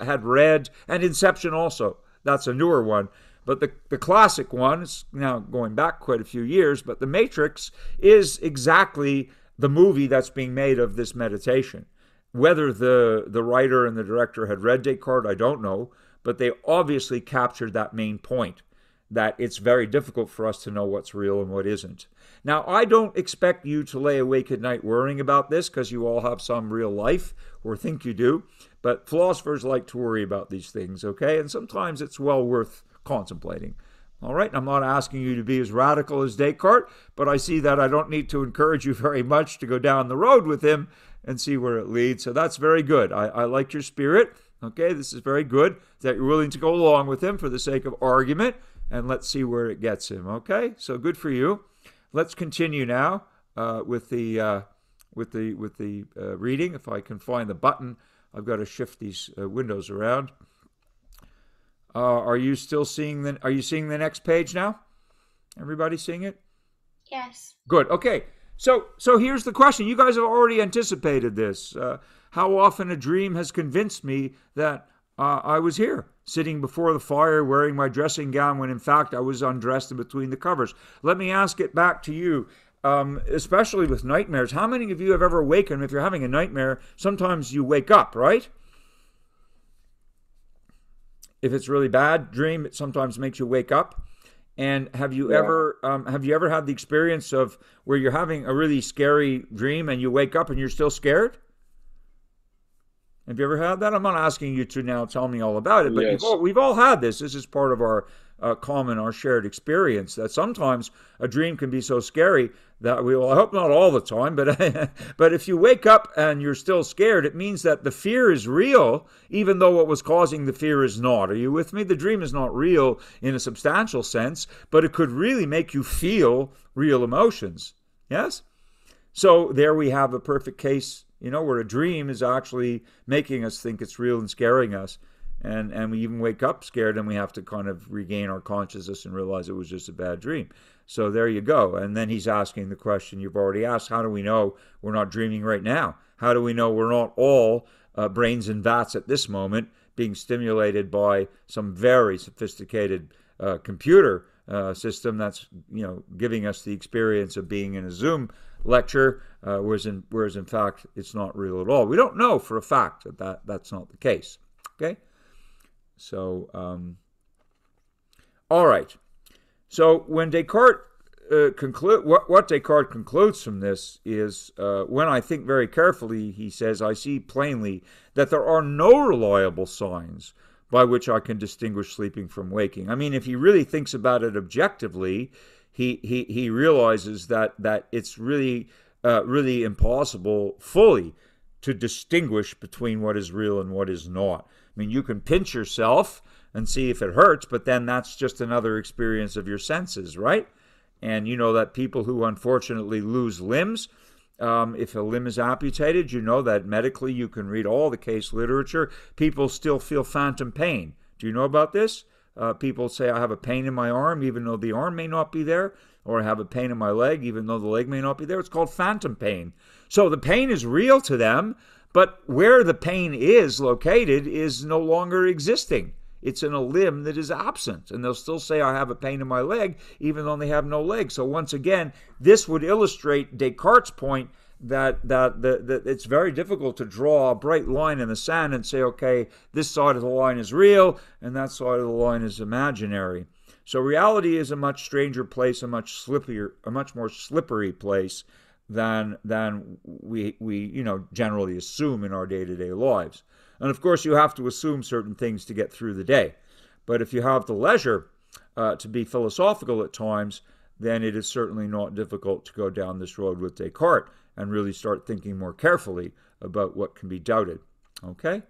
had read, and Inception also. That's a newer one. But the, the classic one is now going back quite a few years. But The Matrix is exactly the movie that's being made of this meditation. Whether the, the writer and the director had read Descartes, I don't know. But they obviously captured that main point that it's very difficult for us to know what's real and what isn't. Now, I don't expect you to lay awake at night worrying about this because you all have some real life or think you do, but philosophers like to worry about these things, okay? And sometimes it's well worth contemplating. All right, I'm not asking you to be as radical as Descartes, but I see that I don't need to encourage you [LAUGHS] very much to go down the road with him and see where it leads. So that's very good. I, I like your spirit. Okay, this is very good that you're willing to go along with him for the sake of argument and let's see where it gets him. Okay, so good for you. Let's continue now uh, with the uh, with the with the uh, reading. If I can find the button, I've got to shift these uh, windows around. Uh, are you still seeing the? Are you seeing the next page now? Everybody seeing it? Yes. Good. Okay. So so here's the question. You guys have already anticipated this. Uh, how often a dream has convinced me that I was here? sitting before the fire wearing my dressing gown when in fact I was undressed in between the covers. Let me ask it back to you. Um, especially with nightmares. How many of you have ever awakened? If you're having a nightmare, sometimes you wake up, right? If it's really bad dream, it sometimes makes you wake up. And have you yeah. ever um, have you ever had the experience of where you're having a really scary dream and you wake up and you're still scared? Have you ever had that? I'm not asking you to now tell me all about it, but yes. all, we've all had this. This is part of our uh, common, our shared experience. That sometimes a dream can be so scary that we. will, I hope not all the time, but [LAUGHS] but if you wake up and you're still scared, it means that the fear is real, even though what was causing the fear is not. Are you with me? The dream is not real in a substantial sense, but it could really make you feel real emotions. Yes. So there we have a perfect case you know, where a dream is actually making us think it's real and scaring us. And, and we even wake up scared and we have to kind of regain our consciousness and realize it was just a bad dream. So there you go. And then he's asking the question you've already asked how do we know we're not dreaming right now? How do we know we're not all uh, brains and vats at this moment being stimulated by some very sophisticated uh, computer uh, system that's you know giving us the experience of being in a Zoom lecture, uh, whereas in whereas in fact it's not real at all. We don't know for a fact that, that that's not the case. Okay, so um, all right. So when Descartes uh, conclude what, what Descartes concludes from this is uh, when I think very carefully, he says, I see plainly that there are no reliable signs by which I can distinguish sleeping from waking. I mean, if he really thinks about it objectively, he he, realizes that that it's really uh, really impossible fully to distinguish between what is real and what is not. I mean, you can pinch yourself and see if it hurts, but then that's just another experience of your senses, right? And you know that people who unfortunately lose limbs, um, if a limb is amputated, you know that medically you can read all the case literature. People still feel phantom pain. Do you know about this? Uh, people say, I have a pain in my arm, even though the arm may not be there, or I have a pain in my leg, even though the leg may not be there. It's called phantom pain. So the pain is real to them, but where the pain is located is no longer existing. It's in a limb that is absent. And they'll still say, I have a pain in my leg, even though they have no leg. So, once again, this would illustrate Descartes' point that, that, that, it's very difficult to draw a bright line in the sand and say, okay, this side of the line is real and that side of the line is imaginary. So, reality is a much stranger place, a much slipperier, a much more slippery place than than we we you know generally assume in our day-to-day lives. And of course, you have to assume certain things to get through the day. But if you have the leisure uh, to be philosophical at times, then it is certainly not difficult to go down this road with Descartes and really start thinking more carefully about what can be doubted. Okay?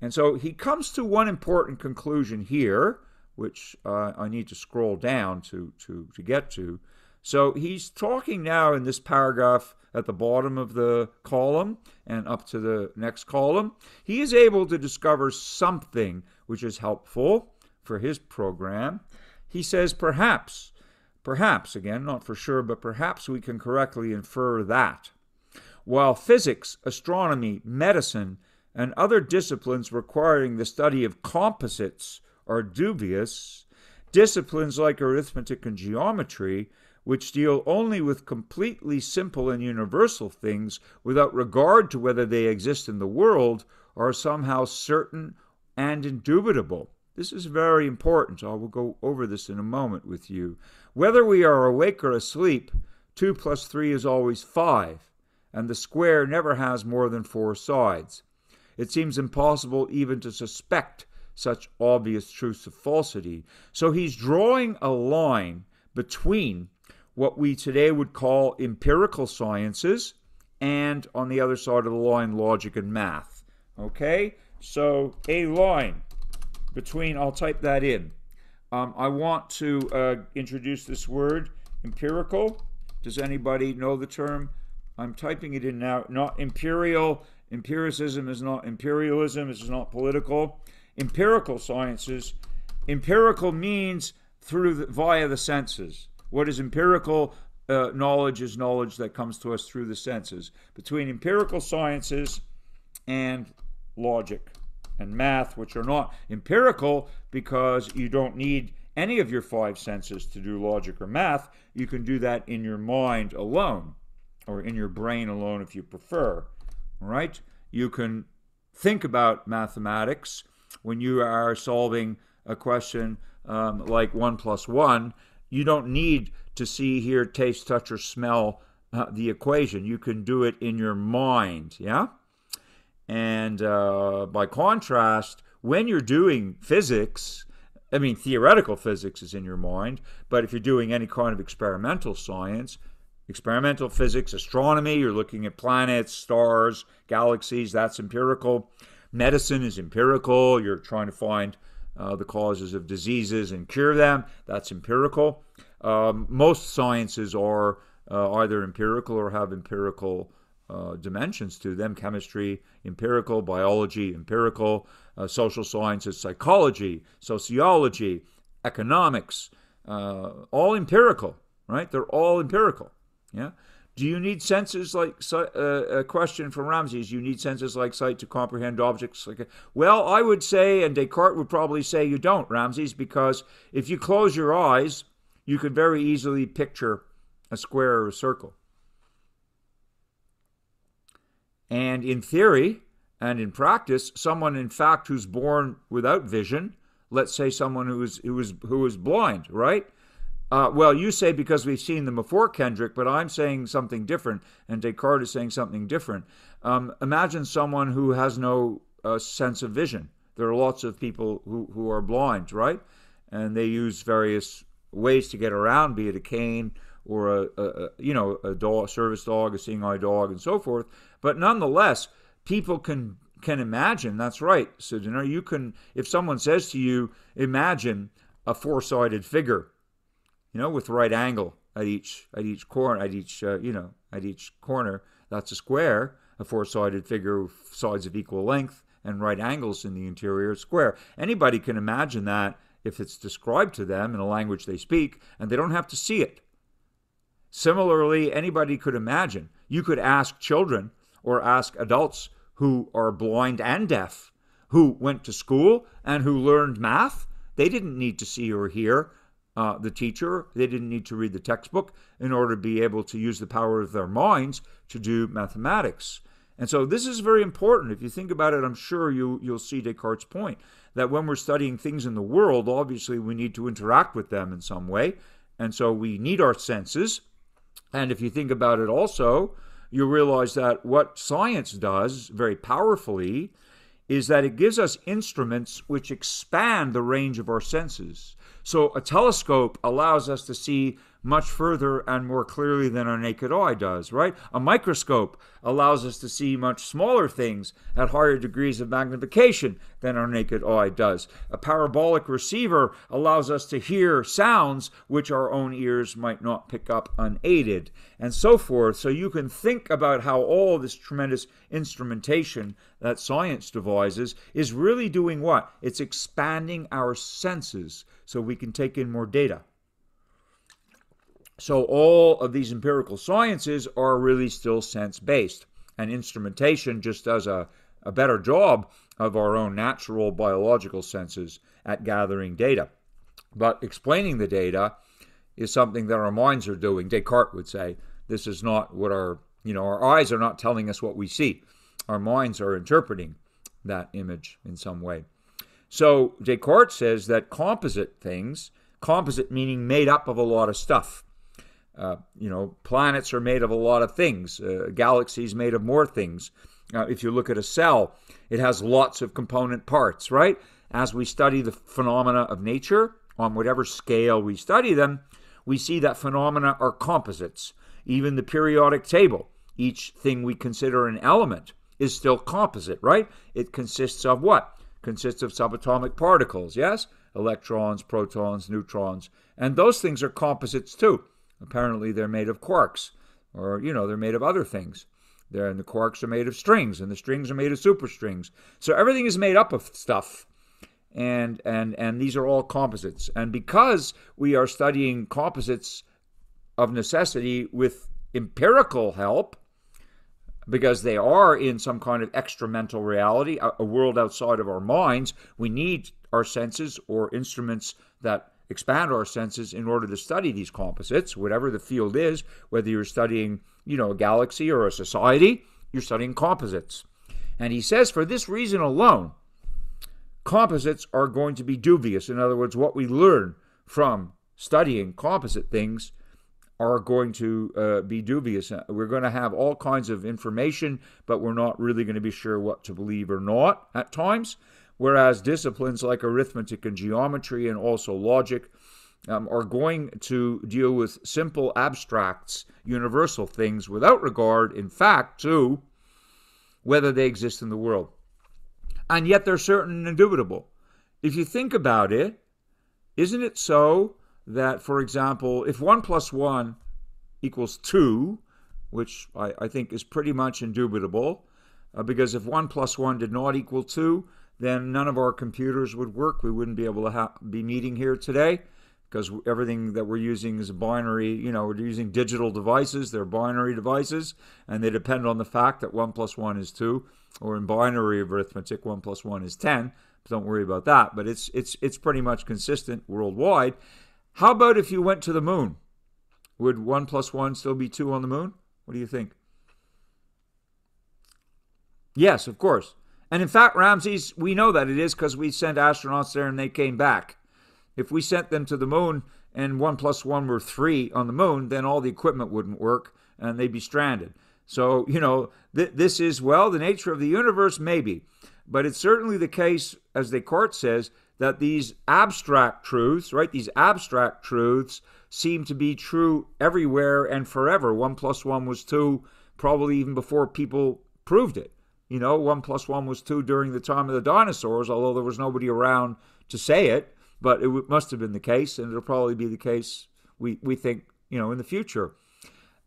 And so he comes to one important conclusion here, which uh, I need to scroll down to, to, to get to. So he's talking now in this paragraph at the bottom of the column and up to the next column. He is able to discover something which is helpful for his program. He says, perhaps, perhaps, again, not for sure, but perhaps we can correctly infer that. While physics, astronomy, medicine, and other disciplines requiring the study of composites are dubious, disciplines like arithmetic and geometry which deal only with completely simple and universal things without regard to whether they exist in the world, are somehow certain and indubitable. This is very important. I will go over this in a moment with you. Whether we are awake or asleep, 2 plus 3 is always 5, and the square never has more than four sides. It seems impossible even to suspect such obvious truths of falsity. So he's drawing a line between what we today would call empirical sciences, and on the other side of the line, logic and math. Okay? So a line between, I'll type that in. Um, I want to uh, introduce this word, empirical. Does anybody know the term? I'm typing it in now. Not imperial. Empiricism is not imperialism. Is not political. Empirical sciences. Empirical means through the, via the senses. What is empirical uh, knowledge is knowledge that comes to us through the senses. Between empirical sciences and logic and math, which are not empirical because you don't need any of your five senses to do logic or math, you can do that in your mind alone or in your brain alone if you prefer. Right? You can think about mathematics when you are solving a question um, like 1 plus 1 you don't need to see, hear, taste, touch, or smell uh, the equation. You can do it in your mind, yeah? And uh, by contrast, when you're doing physics, I mean, theoretical physics is in your mind, but if you're doing any kind of experimental science, experimental physics, astronomy, you're looking at planets, stars, galaxies, that's empirical. Medicine is empirical, you're trying to find uh, the causes of diseases and cure them. That's empirical. Um, most sciences are uh, either empirical or have empirical uh, dimensions to them chemistry, empirical, biology, empirical, uh, social sciences, psychology, sociology, economics, uh, all empirical, right? They're all empirical. Yeah. Do you need senses like uh, a question from Ramses? You need senses like sight to comprehend objects. Like, well, I would say, and Descartes would probably say, you don't, Ramses, because if you close your eyes, you could very easily picture a square or a circle. And in theory and in practice, someone, in fact, who's born without vision, let's say someone who is who is who is blind, right? Uh, well, you say because we've seen them before, Kendrick, but I'm saying something different, and Descartes is saying something different. Um, imagine someone who has no uh, sense of vision. There are lots of people who, who are blind, right? And they use various ways to get around, be it a cane or a, a, a you know a dog, service dog, a seeing eye dog, and so forth. But nonetheless, people can can imagine. That's right, you you can. If someone says to you, "Imagine a four-sided figure," you know, with right angle at each at each corner at each uh, you know at each corner. That's a square, a four-sided figure with sides of equal length and right angles in the interior square. Anybody can imagine that if it's described to them in a language they speak, and they don't have to see it. Similarly, anybody could imagine. You could ask children or ask adults who are blind and deaf, who went to school and who learned math. They didn't need to see or hear uh, the teacher. They didn't need to read the textbook in order to be able to use the power of their minds to do mathematics. And so this is very important. If you think about it, I'm sure you, you'll see Descartes' point that when we're studying things in the world, obviously we need to interact with them in some way. And so we need our senses. And if you think about it also, you realize that what science does very powerfully is that it gives us instruments which expand the range of our senses. So a telescope allows us to see much further and more clearly than our naked eye does, right? A microscope allows us to see much smaller things at higher degrees of magnification than our naked eye does. A parabolic receiver allows us to hear sounds which our own ears might not pick up unaided, and so forth. So you can think about how all this tremendous instrumentation that science devises is really doing what? It's expanding our senses so we can take in more data. So all of these empirical sciences are really still sense based. And instrumentation just does a, a better job of our own natural biological senses at gathering data. But explaining the data is something that our minds are doing. Descartes would say this is not what our, you know, our eyes are not telling us what we see. Our minds are interpreting that image in some way. So Descartes says that composite things, composite meaning made up of a lot of stuff, uh, you know, planets are made of a lot of things. Uh, galaxies made of more things. Uh, if you look at a cell, it has lots of component parts, right? As we study the phenomena of nature, on whatever scale we study them, we see that phenomena are composites. Even the periodic table, each thing we consider an element, is still composite, right? It consists of what? Consists of subatomic particles, yes? Electrons, protons, neutrons. And those things are composites too. Apparently, they're made of quarks, or, you know, they're made of other things. They're, and the quarks are made of strings, and the strings are made of superstrings. So everything is made up of stuff. And, and, and these are all composites. And because we are studying composites of necessity with empirical help, because they are in some kind of extra mental reality, a, a world outside of our minds, we need our senses or instruments that expand our senses in order to study these composites, whatever the field is, whether you're studying, you know, a galaxy or a society, you're studying composites. And he says for this reason alone, composites are going to be dubious. In other words, what we learn from studying composite things are going to uh, be dubious. We're going to have all kinds of information, but we're not really going to be sure what to believe or not at times whereas disciplines like arithmetic and geometry and also logic um, are going to deal with simple abstracts, universal things without regard, in fact, to whether they exist in the world. And yet they're certain and indubitable. If you think about it, isn't it so that, for example, if 1 plus 1 equals 2, which I, I think is pretty much indubitable, uh, because if 1 plus 1 did not equal 2, then none of our computers would work. We wouldn't be able to ha- be meeting here today because everything that we're using is binary, you know, we're using digital devices, they're binary devices, and they depend on the fact that 1 plus 1 is 2, or in binary arithmetic, 1 plus 1 is 10. Don't worry about that, but it's, it's, it's pretty much consistent worldwide. How about if you went to the moon? Would 1 plus 1 still be 2 on the moon? What do you think? Yes, of course. And in fact, Ramses, we know that it is because we sent astronauts there and they came back. If we sent them to the moon and one plus one were three on the moon, then all the equipment wouldn't work and they'd be stranded. So, you know, th- this is, well, the nature of the universe, maybe. But it's certainly the case, as Descartes says, that these abstract truths, right, these abstract truths seem to be true everywhere and forever. One plus one was two, probably even before people proved it. You know, one plus one was two during the time of the dinosaurs, although there was nobody around to say it but it must have been the case, and it'll probably be the case. We we think you know in the future.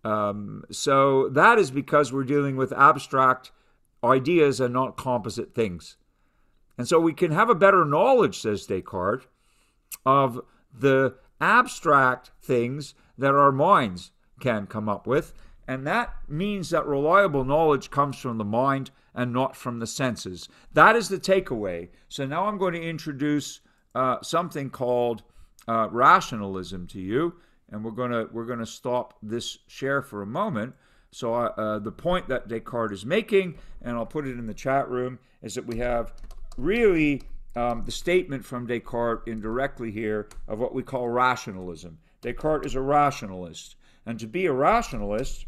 Um, so that is because we're dealing with abstract ideas and not composite things. And so we can have a better knowledge, says Descartes, of the abstract things that our minds can come up with. And that means that reliable knowledge comes from the mind and not from the senses. That is the takeaway. So now I'm going to introduce uh, something called uh, rationalism to you, and we're gonna we're gonna stop this share for a moment. So uh, uh, the point that Descartes is making, and I'll put it in the chat room, is that we have really um, the statement from Descartes indirectly here of what we call rationalism. Descartes is a rationalist, and to be a rationalist,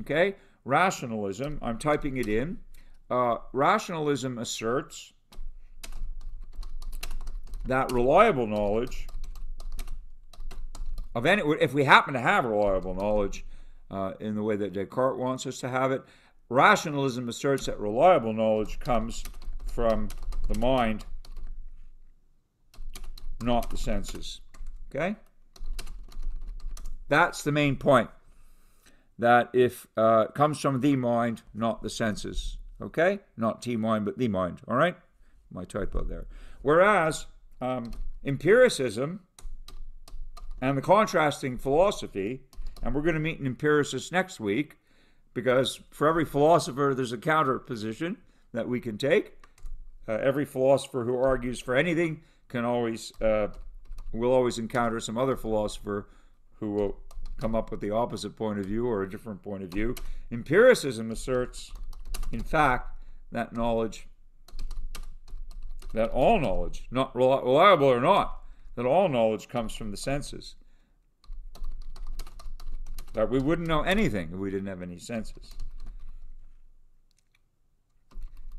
okay, rationalism. I'm typing it in. Uh, rationalism asserts that reliable knowledge of any, if we happen to have reliable knowledge uh, in the way that Descartes wants us to have it, rationalism asserts that reliable knowledge comes from the mind, not the senses. Okay? That's the main point. That if uh, comes from the mind, not the senses. Okay? Not T mind, but the mind. All right? My typo there. Whereas um, empiricism and the contrasting philosophy, and we're going to meet an empiricist next week because for every philosopher, there's a counter position that we can take. Uh, every philosopher who argues for anything can always uh, will always encounter some other philosopher who will come up with the opposite point of view or a different point of view. Empiricism asserts, in fact, that knowledge that all knowledge, not reliable or not, that all knowledge comes from the senses. That we wouldn't know anything if we didn't have any senses.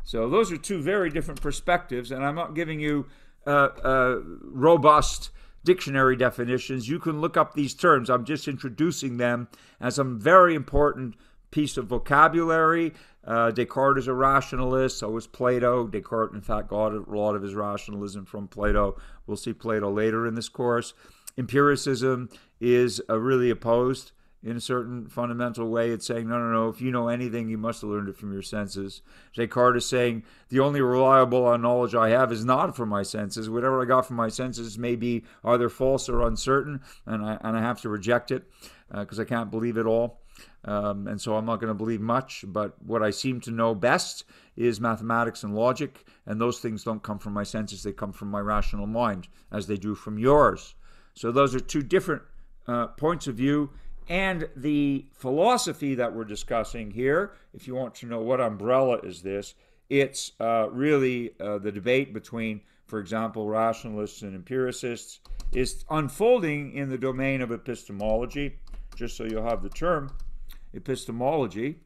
So those are two very different perspectives, and I'm not giving you uh, uh, robust dictionary definitions. You can look up these terms. I'm just introducing them as some very important piece of vocabulary uh, Descartes is a rationalist, so is Plato. Descartes, in fact, got a lot of his rationalism from Plato. We'll see Plato later in this course. Empiricism is uh, really opposed in a certain fundamental way. It's saying, no, no, no, if you know anything, you must have learned it from your senses. Descartes is saying, the only reliable knowledge I have is not from my senses. Whatever I got from my senses may be either false or uncertain, and I, and I have to reject it because uh, I can't believe it all. Um, and so I'm not going to believe much, but what I seem to know best is mathematics and logic, and those things don't come from my senses, they come from my rational mind, as they do from yours. So those are two different uh, points of view. And the philosophy that we're discussing here, if you want to know what umbrella is this, it's uh, really uh, the debate between, for example, rationalists and empiricists, is unfolding in the domain of epistemology, just so you'll have the term epistemology,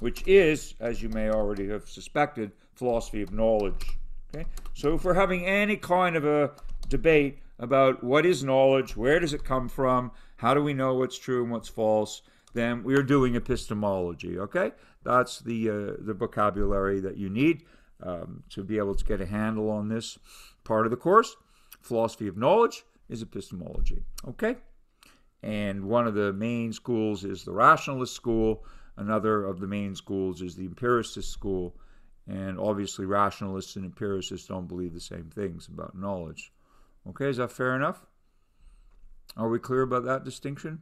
which is, as you may already have suspected, philosophy of knowledge. Okay? So if we're having any kind of a debate about what is knowledge, where does it come from, how do we know what's true and what's false, then we're doing epistemology. Okay, that's the uh, the vocabulary that you need um, to be able to get a handle on this part of the course. Philosophy of knowledge is epistemology. Okay. And one of the main schools is the rationalist school. Another of the main schools is the empiricist school. And obviously, rationalists and empiricists don't believe the same things about knowledge. Okay, is that fair enough? Are we clear about that distinction?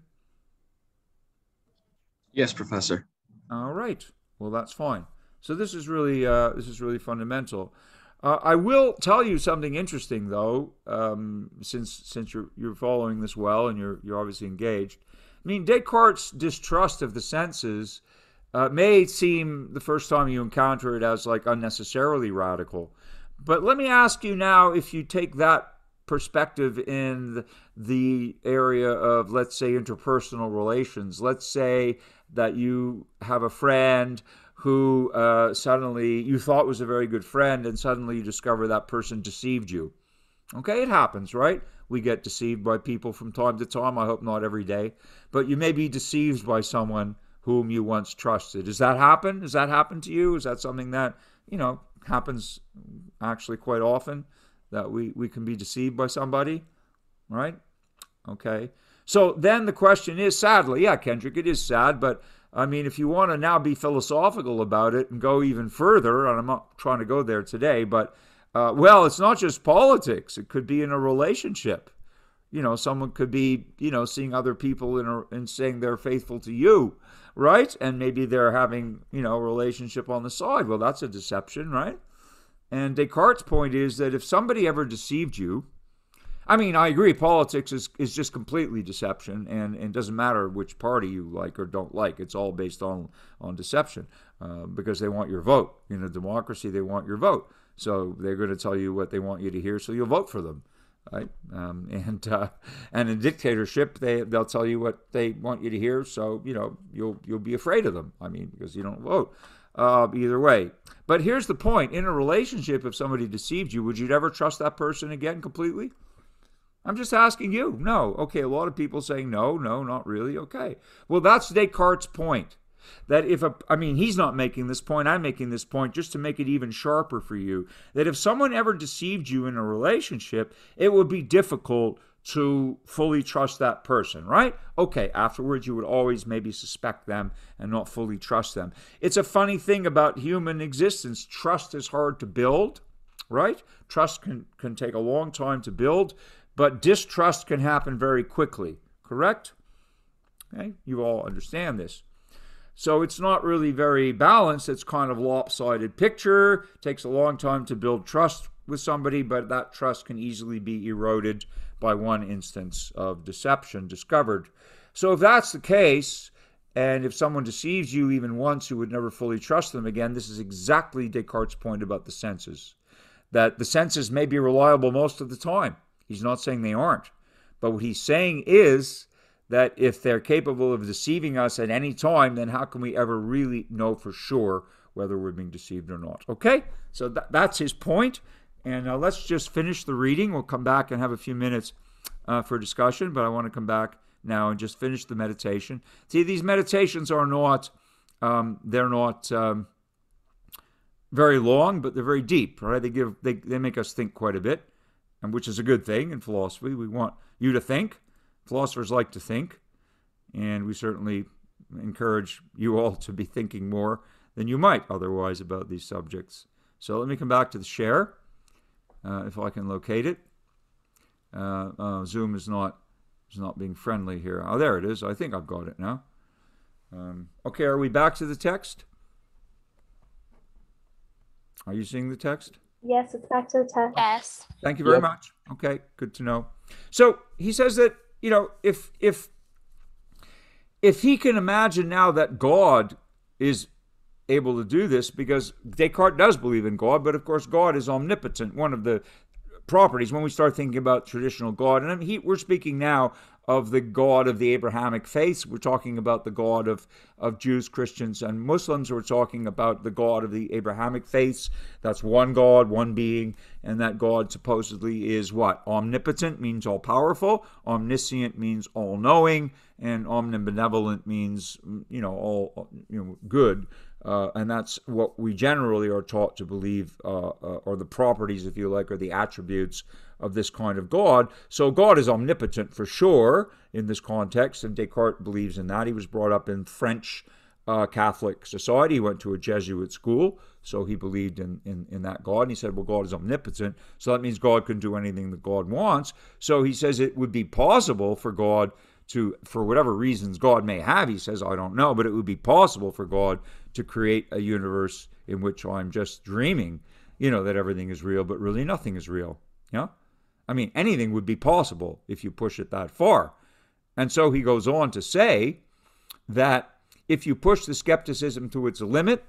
Yes, Professor. All right. Well, that's fine. So this is really uh, this is really fundamental. Uh, I will tell you something interesting, though, um, since since you're you're following this well and you're you're obviously engaged. I mean, Descartes' distrust of the senses uh, may seem the first time you encounter it as like unnecessarily radical, but let me ask you now: if you take that perspective in the area of, let's say, interpersonal relations, let's say that you have a friend who uh, suddenly you thought was a very good friend and suddenly you discover that person deceived you. Okay, it happens, right? We get deceived by people from time to time. I hope not every day. But you may be deceived by someone whom you once trusted. Does that happen? Does that happen to you? Is that something that, you know, happens actually quite often? That we, we can be deceived by somebody, right? Okay. So then the question is sadly, yeah, Kendrick, it is sad, but I mean, if you want to now be philosophical about it and go even further, and I'm not trying to go there today, but uh, well, it's not just politics. It could be in a relationship. You know, someone could be, you know, seeing other people and saying they're faithful to you, right? And maybe they're having, you know, a relationship on the side. Well, that's a deception, right? And Descartes' point is that if somebody ever deceived you, I mean, I agree. Politics is, is just completely deception, and, and doesn't matter which party you like or don't like. It's all based on on deception uh, because they want your vote. In a democracy, they want your vote, so they're going to tell you what they want you to hear, so you'll vote for them, right? Um, [LAUGHS] and uh, and in dictatorship, they they'll tell you what they want you to hear, so you know you'll you'll be afraid of them. I mean, because you don't vote. Uh, either way. But here's the point: in a relationship, if somebody deceived you, would you ever trust that person again completely? I'm just asking you. No. Okay, a lot of people saying no, no, not really. Okay. Well, that's Descartes' point. That if a, I mean, he's not making this point, I'm making this point just to make it even sharper for you. That if someone ever deceived you in a relationship, it would be difficult to fully trust that person, right? Okay, afterwards you would always maybe suspect them and not fully trust them. It's a funny thing about human existence. Trust is hard to build, right? Trust can, can take a long time to build. But distrust can happen very quickly, correct? Okay, you all understand this. So it's not really very balanced. It's kind of lopsided picture. It takes a long time to build trust with somebody, but that trust can easily be eroded by one instance of deception discovered. So if that's the case, and if someone deceives you even once, you would never fully trust them again. This is exactly Descartes' point about the senses. That the senses may be reliable most of the time. He's not saying they aren't. But what he's saying is that if they're capable of deceiving us at any time, then how can we ever really know for sure whether we're being deceived or not? Okay? So th- that's his point. And uh, let's just finish the reading. We'll come back and have a few minutes uh, for discussion, but I want to come back now and just finish the meditation. See, these meditations are not, um, they're not um, very long, but they're very deep, right? They give, they, they make us think quite a bit and which is a good thing in philosophy. We want you to think. Philosophers like to think, and we certainly encourage you all to be thinking more than you might otherwise about these subjects. So let me come back to the share, uh, if I can locate it. Uh, uh, Zoom is not is not being friendly here. Oh, there it is. I think I've got it now. Um, okay, are we back to the text? Are you seeing the text? Yes, it's back to the text. Yes. Thank you very Yep. much. Okay, good to know. So he says that you know if if if he can imagine now that God is able to do this, because Descartes does believe in God, but of course God is omnipotent. One of the properties when we start thinking about traditional God, and he, we're speaking now of the God of the Abrahamic faiths. We're talking about the God of, of Jews, Christians, and Muslims. We're talking about the God of the Abrahamic faiths. That's one God, one being, and that God supposedly is what? Omnipotent means all powerful, omniscient means all knowing, and omnibenevolent means, you know, all you know, good. Uh, and that's what we generally are taught to believe, uh, uh, or the properties, if you like, or the attributes of this kind of God. So God is omnipotent for sure in this context, and Descartes believes in that. He was brought up in French uh, Catholic society. He went to a Jesuit school, so he believed in, in, in that God. And he said, well, God is omnipotent, so that means God can do anything that God wants. So he says it would be possible for God to, for whatever reasons God may have, he says, I don't know, but it would be possible for God to create a universe in which I'm just dreaming, you know, that everything is real, but really nothing is real. Yeah? I mean, anything would be possible if you push it that far. And so he goes on to say that if you push the skepticism to its limit,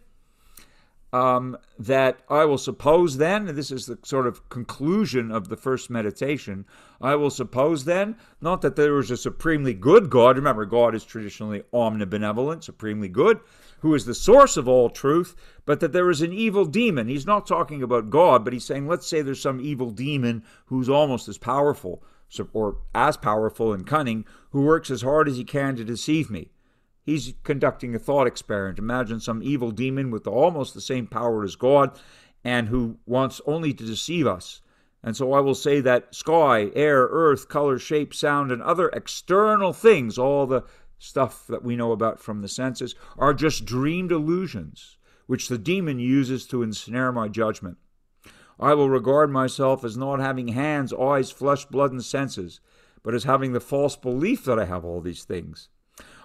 um, that I will suppose then, this is the sort of conclusion of the first meditation, I will suppose then, not that there is a supremely good God, remember, God is traditionally omnibenevolent, supremely good, who is the source of all truth, but that there is an evil demon. He's not talking about God, but he's saying, let's say there's some evil demon who's almost as powerful, or as powerful and cunning, who works as hard as he can to deceive me. He's conducting a thought experiment. Imagine some evil demon with almost the same power as God and who wants only to deceive us. And so I will say that sky, air, earth, color, shape, sound, and other external things, all the stuff that we know about from the senses, are just dreamed illusions, which the demon uses to ensnare my judgment. I will regard myself as not having hands, eyes, flesh, blood, and senses, but as having the false belief that I have all these things.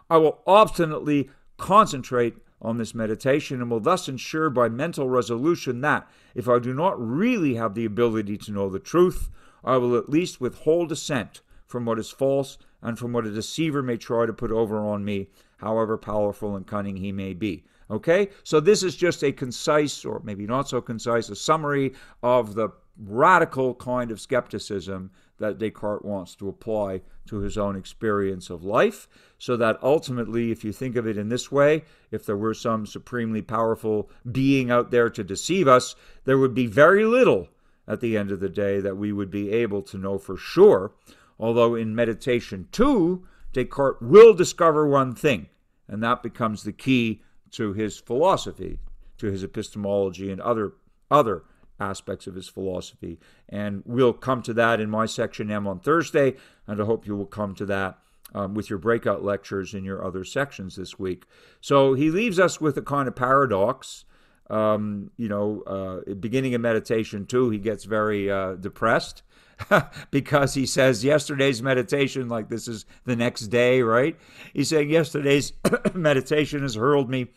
I will obstinately concentrate on this meditation and will thus ensure by mental resolution that, if I do not really have the ability to know the truth, I will at least withhold assent from what is false and from what a deceiver may try to put over on me, however powerful and cunning he may be. Okay? So this is just a concise, or maybe not so concise, a summary of the radical kind of skepticism that Descartes wants to apply to his own experience of life, so that ultimately, if you think of it in this way, if there were some supremely powerful being out there to deceive us, there would be very little at the end of the day that we would be able to know for sure. Although in meditation two, Descartes will discover one thing, and that becomes the key to his philosophy, to his epistemology, and other other aspects of his philosophy. And we'll come to that in my section M on Thursday, and I hope you will come to that um, with your breakout lectures in your other sections this week. So he leaves us with a kind of paradox. Um, you know, uh, beginning of meditation two, he gets very uh, depressed [LAUGHS] because he says yesterday's meditation, like this is the next day, right? He's saying yesterday's [COUGHS] meditation has hurled me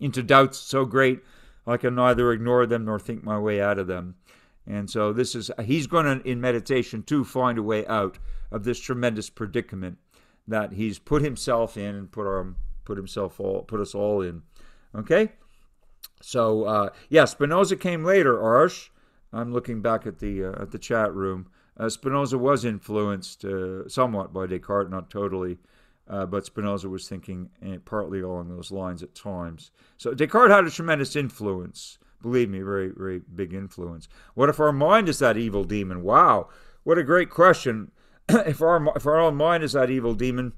into doubts so great I can neither ignore them nor think my way out of them. And so this is he's going to in meditation two find a way out of this tremendous predicament that he's put himself in and put our put himself all put us all in. Okay? So uh, yeah, Spinoza came later, Arsh. I'm looking back at the uh, at the chat room. Uh, Spinoza was influenced uh, somewhat by Descartes, not totally. Uh, but Spinoza was thinking eh, partly along those lines at times. So Descartes had a tremendous influence. Believe me, very, very big influence. What if our mind is that evil demon? Wow, what a great question. [CLEARS THROAT] if our if our own mind is that evil demon,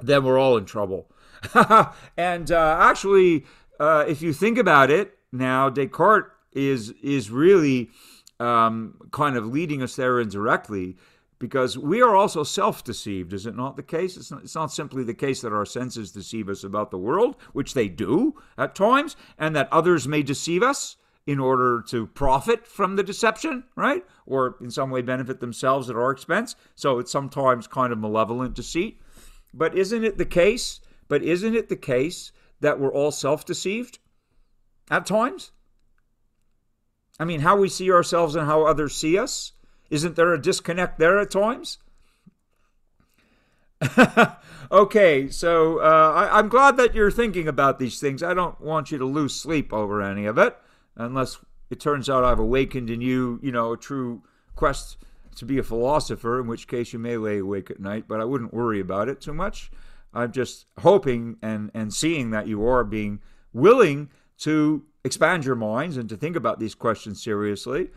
then we're all in trouble. [LAUGHS] and uh, actually, uh, if you think about it, now Descartes is is really um, kind of leading us there indirectly because we are also self deceived, is it not the case? It's not, it's not, simply the case that our senses deceive us about the world, which they do at times, and that others may deceive us in order to profit from the deception, right? Or in some way benefit themselves at our expense. So it's sometimes kind of malevolent deceit. But isn't it the case? But isn't it the case that we're all self deceived at times? I mean, how we see ourselves and how others see us isn't there a disconnect there at times? [LAUGHS] okay, so uh, I, am glad that you're thinking about these things. I don't want you to lose sleep over any of it, unless it turns out I've awakened in you, you know, a true quest to be a philosopher, in which case you may lay awake at night, but I wouldn't worry about it too much. I'm just hoping and, and seeing that you are being willing to expand your minds and to think about these questions seriously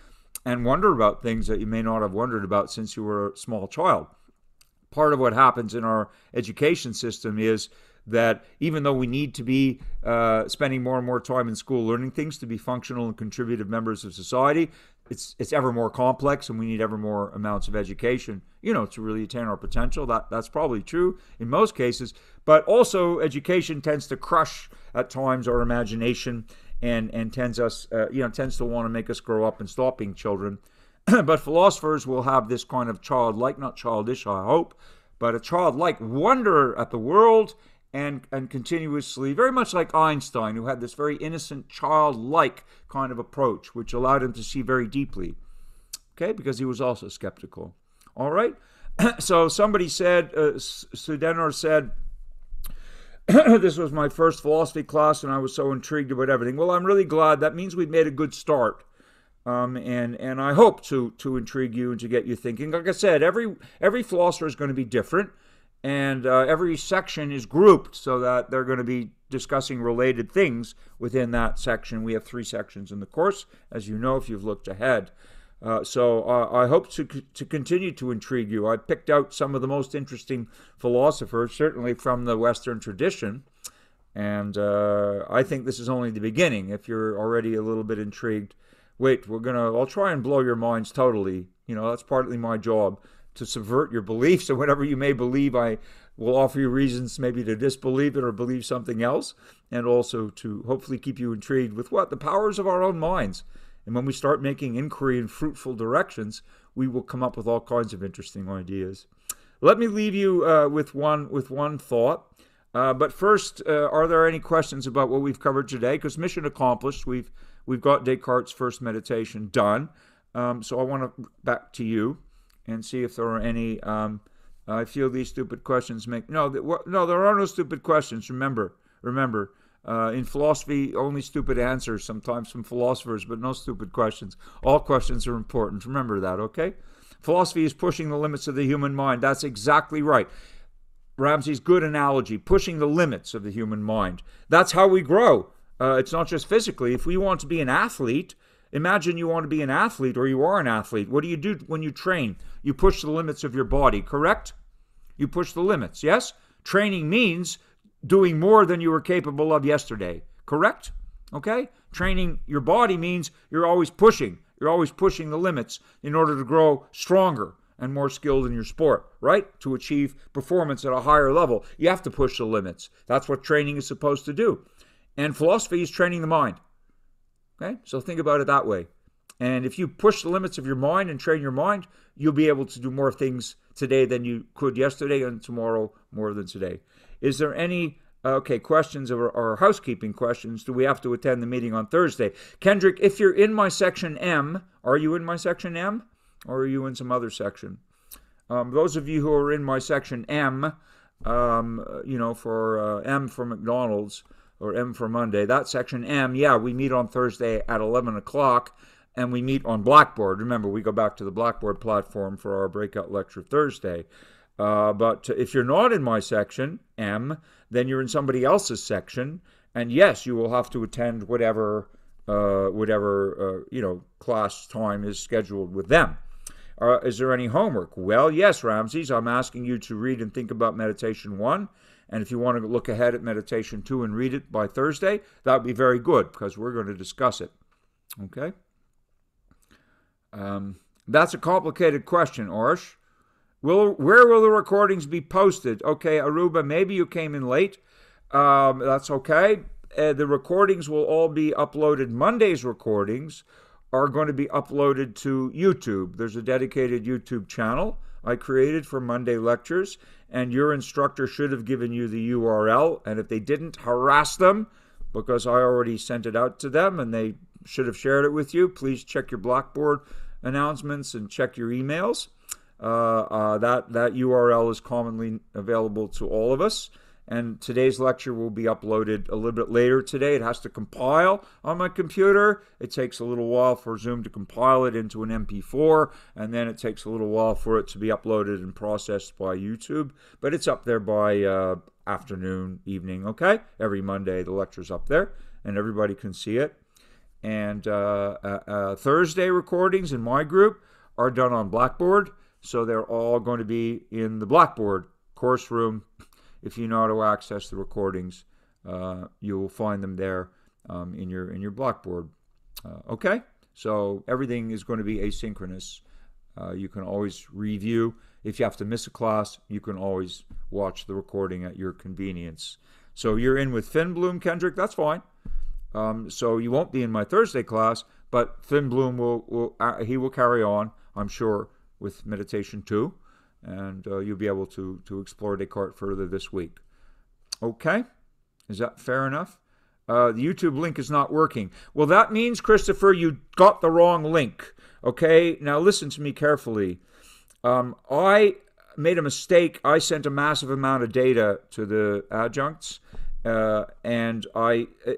and wonder about things that you may not have wondered about since you were a small child. Part of what happens in our education system is that even though we need to be uh, spending more and more time in school learning things to be functional and contributive members of society, it's it's ever more complex, and we need ever more amounts of education, you know, to really attain our potential. That that's probably true in most cases, but also education tends to crush at times our imagination and and tends us, uh, you know, tends to want to make us grow up and stop being children. [CLEARS THROAT] but philosophers will have this kind of childlike, not childish, I hope, but a childlike wonder at the world and and continuously, very much like Einstein, who had this very innocent, childlike kind of approach, which allowed him to see very deeply. Okay, because he was also skeptical. All right. [CLEARS THROAT] so somebody said, uh, Sudenor said, [CLEARS THROAT] this was my first philosophy class, and I was so intrigued about everything. Well, I'm really glad. That means we've made a good start. Um, and and I hope to to intrigue you and to get you thinking. Like I said, every every philosopher is going to be different and uh, every section is grouped so that they're going to be discussing related things within that section. We have three sections in the course, as you know if you've looked ahead. Uh, so uh, I hope to to continue to intrigue you. I picked out some of the most interesting philosophers, certainly from the Western tradition, and uh, I think this is only the beginning. If you're already a little bit intrigued, wait, we're gonna. I'll try and blow your minds totally. You know, that's partly my job to subvert your beliefs or whatever you may believe. I will offer you reasons maybe to disbelieve it or believe something else, and also to hopefully keep you intrigued with what? The powers of our own minds. And when we start making inquiry in fruitful directions, we will come up with all kinds of interesting ideas. Let me leave you uh, with one with one thought. Uh, but first, uh, are there any questions about what we've covered today? Because mission accomplished. We've we've got Descartes' first meditation done. Um, so I want to back to you and see if there are any. Um, I feel these stupid questions make no. No, there are no stupid questions. Remember, remember. Uh, in philosophy, only stupid answers sometimes from philosophers, but no stupid questions. All questions are important. Remember that, okay? Philosophy is pushing the limits of the human mind. That's exactly right. Ramsey's good analogy, pushing the limits of the human mind. That's how we grow. Uh, it's not just physically. If we want to be an athlete, Imagine you want to be an athlete or you are an athlete. What do you do when you train? You push the limits of your body, correct? You push the limits, yes? Training means doing more than you were capable of yesterday, correct? Okay? Training your body means you're always pushing. You're always pushing the limits in order to grow stronger and more skilled in your sport, right? To achieve performance at a higher level, you have to push the limits. That's what training is supposed to do. And philosophy is training the mind. Okay? So think about it that way. And if you push the limits of your mind and train your mind, you'll be able to do more things today than you could yesterday and tomorrow more than today. Is there any okay questions or, or housekeeping questions? Do we have to attend the meeting on Thursday? Kendrick, if you're in my section M, are you in my section M or are you in some other section? Um, those of you who are in my section M, um, you know, for uh, M for McDonald's, or M for Monday. That section M, yeah, we meet on Thursday at 11 o'clock and we meet on Blackboard. Remember, we go back to the Blackboard platform for our breakout lecture Thursday. Uh, but if you're not in my section, M, then you're in somebody else's section. And yes, you will have to attend whatever, uh, whatever uh, you know, class time is scheduled with them. Uh, is there any homework? Well, yes, Ramses. I'm asking you to read and think about meditation one and if you want to look ahead at meditation 2 and read it by Thursday, that would be very good because we're going to discuss it. Okay? Um, that's a complicated question, Arsh. Will, where will the recordings be posted? Okay, Aruba, maybe you came in late. Um, that's okay. Uh, the recordings will all be uploaded. Monday's recordings are going to be uploaded to YouTube. There's a dedicated YouTube channel I created for Monday lectures, and your instructor should have given you the URL. And if they didn't, harass them because I already sent it out to them and they should have shared it with you. Please check your Blackboard announcements and check your emails. Uh, uh, that, that URL is commonly available to all of us and today's lecture will be uploaded a little bit later today. It has to compile on my computer. It takes a little while for Zoom to compile it into an MP4, and then it takes a little while for it to be uploaded and processed by YouTube. But it's up there by uh, afternoon, evening, okay? Every Monday, the lecture's up there, and everybody can see it. And uh, uh, uh Thursday recordings in my group are done on Blackboard, so they're all going to be in the Blackboard course room if you know how to access the recordings, uh, you will find them there um, in your in your Blackboard. Uh, okay, so everything is going to be asynchronous. Uh, you can always review. If you have to miss a class, you can always watch the recording at your convenience. So you're in with Finn Bloom, Kendrick. That's fine. Um, so you won't be in my Thursday class, but Finn Bloom will, will uh, he will carry on, I'm sure, with meditation two, and uh, you'll be able to to explore Descartes further this week. Okay, is that fair enough? Uh, the YouTube link is not working. Well, that means, Christopher, you got the wrong link. Okay, now listen to me carefully. Um, I made a mistake. I sent a massive amount of data to the adjuncts, uh, and I uh,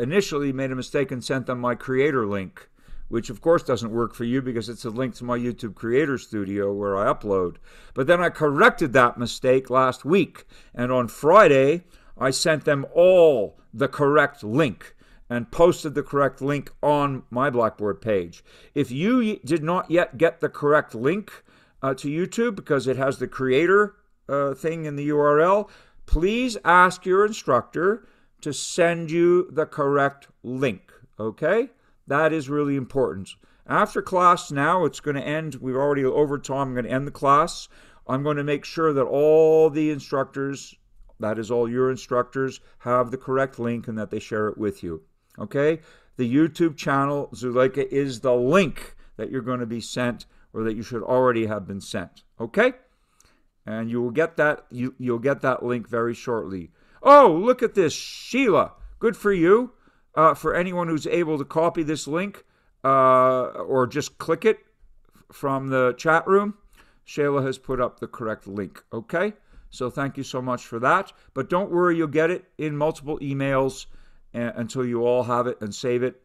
initially made a mistake and sent them my creator link, which of course doesn't work for you because it's a link to my YouTube Creator Studio where I upload. But then I corrected that mistake last week, and on Friday, I sent them all the correct link and posted the correct link on my Blackboard page. If you did not yet get the correct link uh, to YouTube because it has the creator uh, thing in the URL, please ask your instructor to send you the correct link. Okay? That is really important. After class now, it's going to end. We've already over time. I'm going to end the class. I'm going to make sure that all the instructors, that is all your instructors, have the correct link and that they share it with you. Okay? The YouTube channel, Zuleika, is the link that you're going to be sent or that you should already have been sent. Okay? And you will get that you, you'll get that link very shortly. Oh, look at this, Sheila. Good for you. Uh, for anyone who's able to copy this link uh, or just click it from the chat room, Shayla has put up the correct link. Okay? So thank you so much for that. But don't worry, you'll get it in multiple emails until you all have it and save it.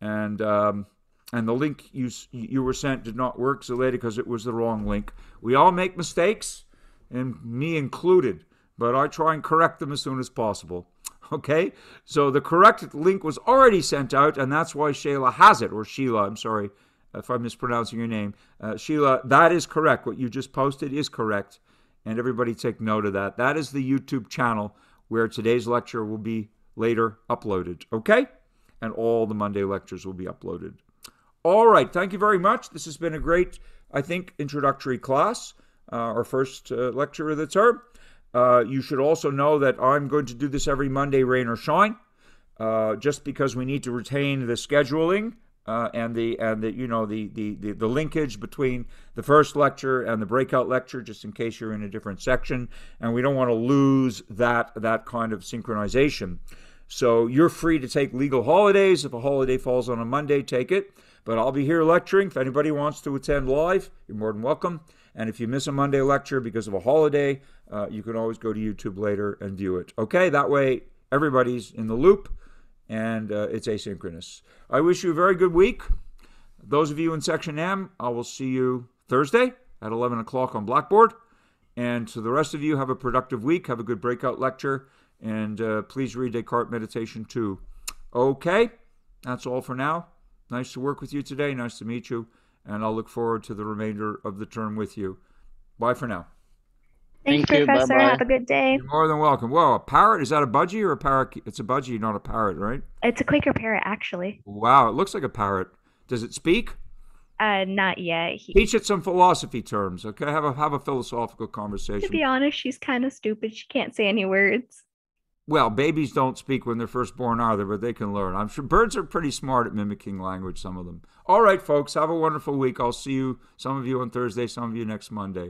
And um, and the link you you were sent did not work, Zeleda, because it was the wrong link. We all make mistakes, and me included but I try and correct them as soon as possible. Okay, so the correct link was already sent out, and that's why Sheila has it, or Sheila, I'm sorry if I'm mispronouncing your name. Uh, Sheila, that is correct. What you just posted is correct, and everybody take note of that. That is the YouTube channel where today's lecture will be later uploaded. Okay, and all the Monday lectures will be uploaded. All right, thank you very much. This has been a great, I think, introductory class, uh, our first uh, lecture of the term. Uh, you should also know that I'm going to do this every Monday, rain or shine, uh, just because we need to retain the scheduling uh, and the and the you know the, the the the linkage between the first lecture and the breakout lecture, just in case you're in a different section, and we don't want to lose that that kind of synchronization. So you're free to take legal holidays. If a holiday falls on a Monday, take it. But I'll be here lecturing. If anybody wants to attend live, you're more than welcome. And if you miss a Monday lecture because of a holiday, uh, you can always go to YouTube later and view it. Okay, that way everybody's in the loop and uh, it's asynchronous. I wish you a very good week. Those of you in Section M, I will see you Thursday at 11 o'clock on Blackboard. And to the rest of you, have a productive week. Have a good breakout lecture. And uh, please read Descartes Meditation 2. Okay, that's all for now. Nice to work with you today. Nice to meet you and I'll look forward to the remainder of the term with you. Bye for now. Thanks, Thank Professor. Bye-bye. Have a good day. You're more than welcome. Whoa, a parrot? Is that a budgie or a parrot? It's a budgie, not a parrot, right? It's a Quaker parrot, actually. Wow, it looks like a parrot. Does it speak? Uh, not yet. He... Teach it some philosophy terms, okay? Have a have a philosophical conversation. To be honest, she's kind of stupid. She can't say any words. Well, babies don't speak when they're first born either, but they can learn. I'm sure birds are pretty smart at mimicking language, some of them. All right, folks, have a wonderful week. I'll see you, some of you on Thursday, some of you next Monday.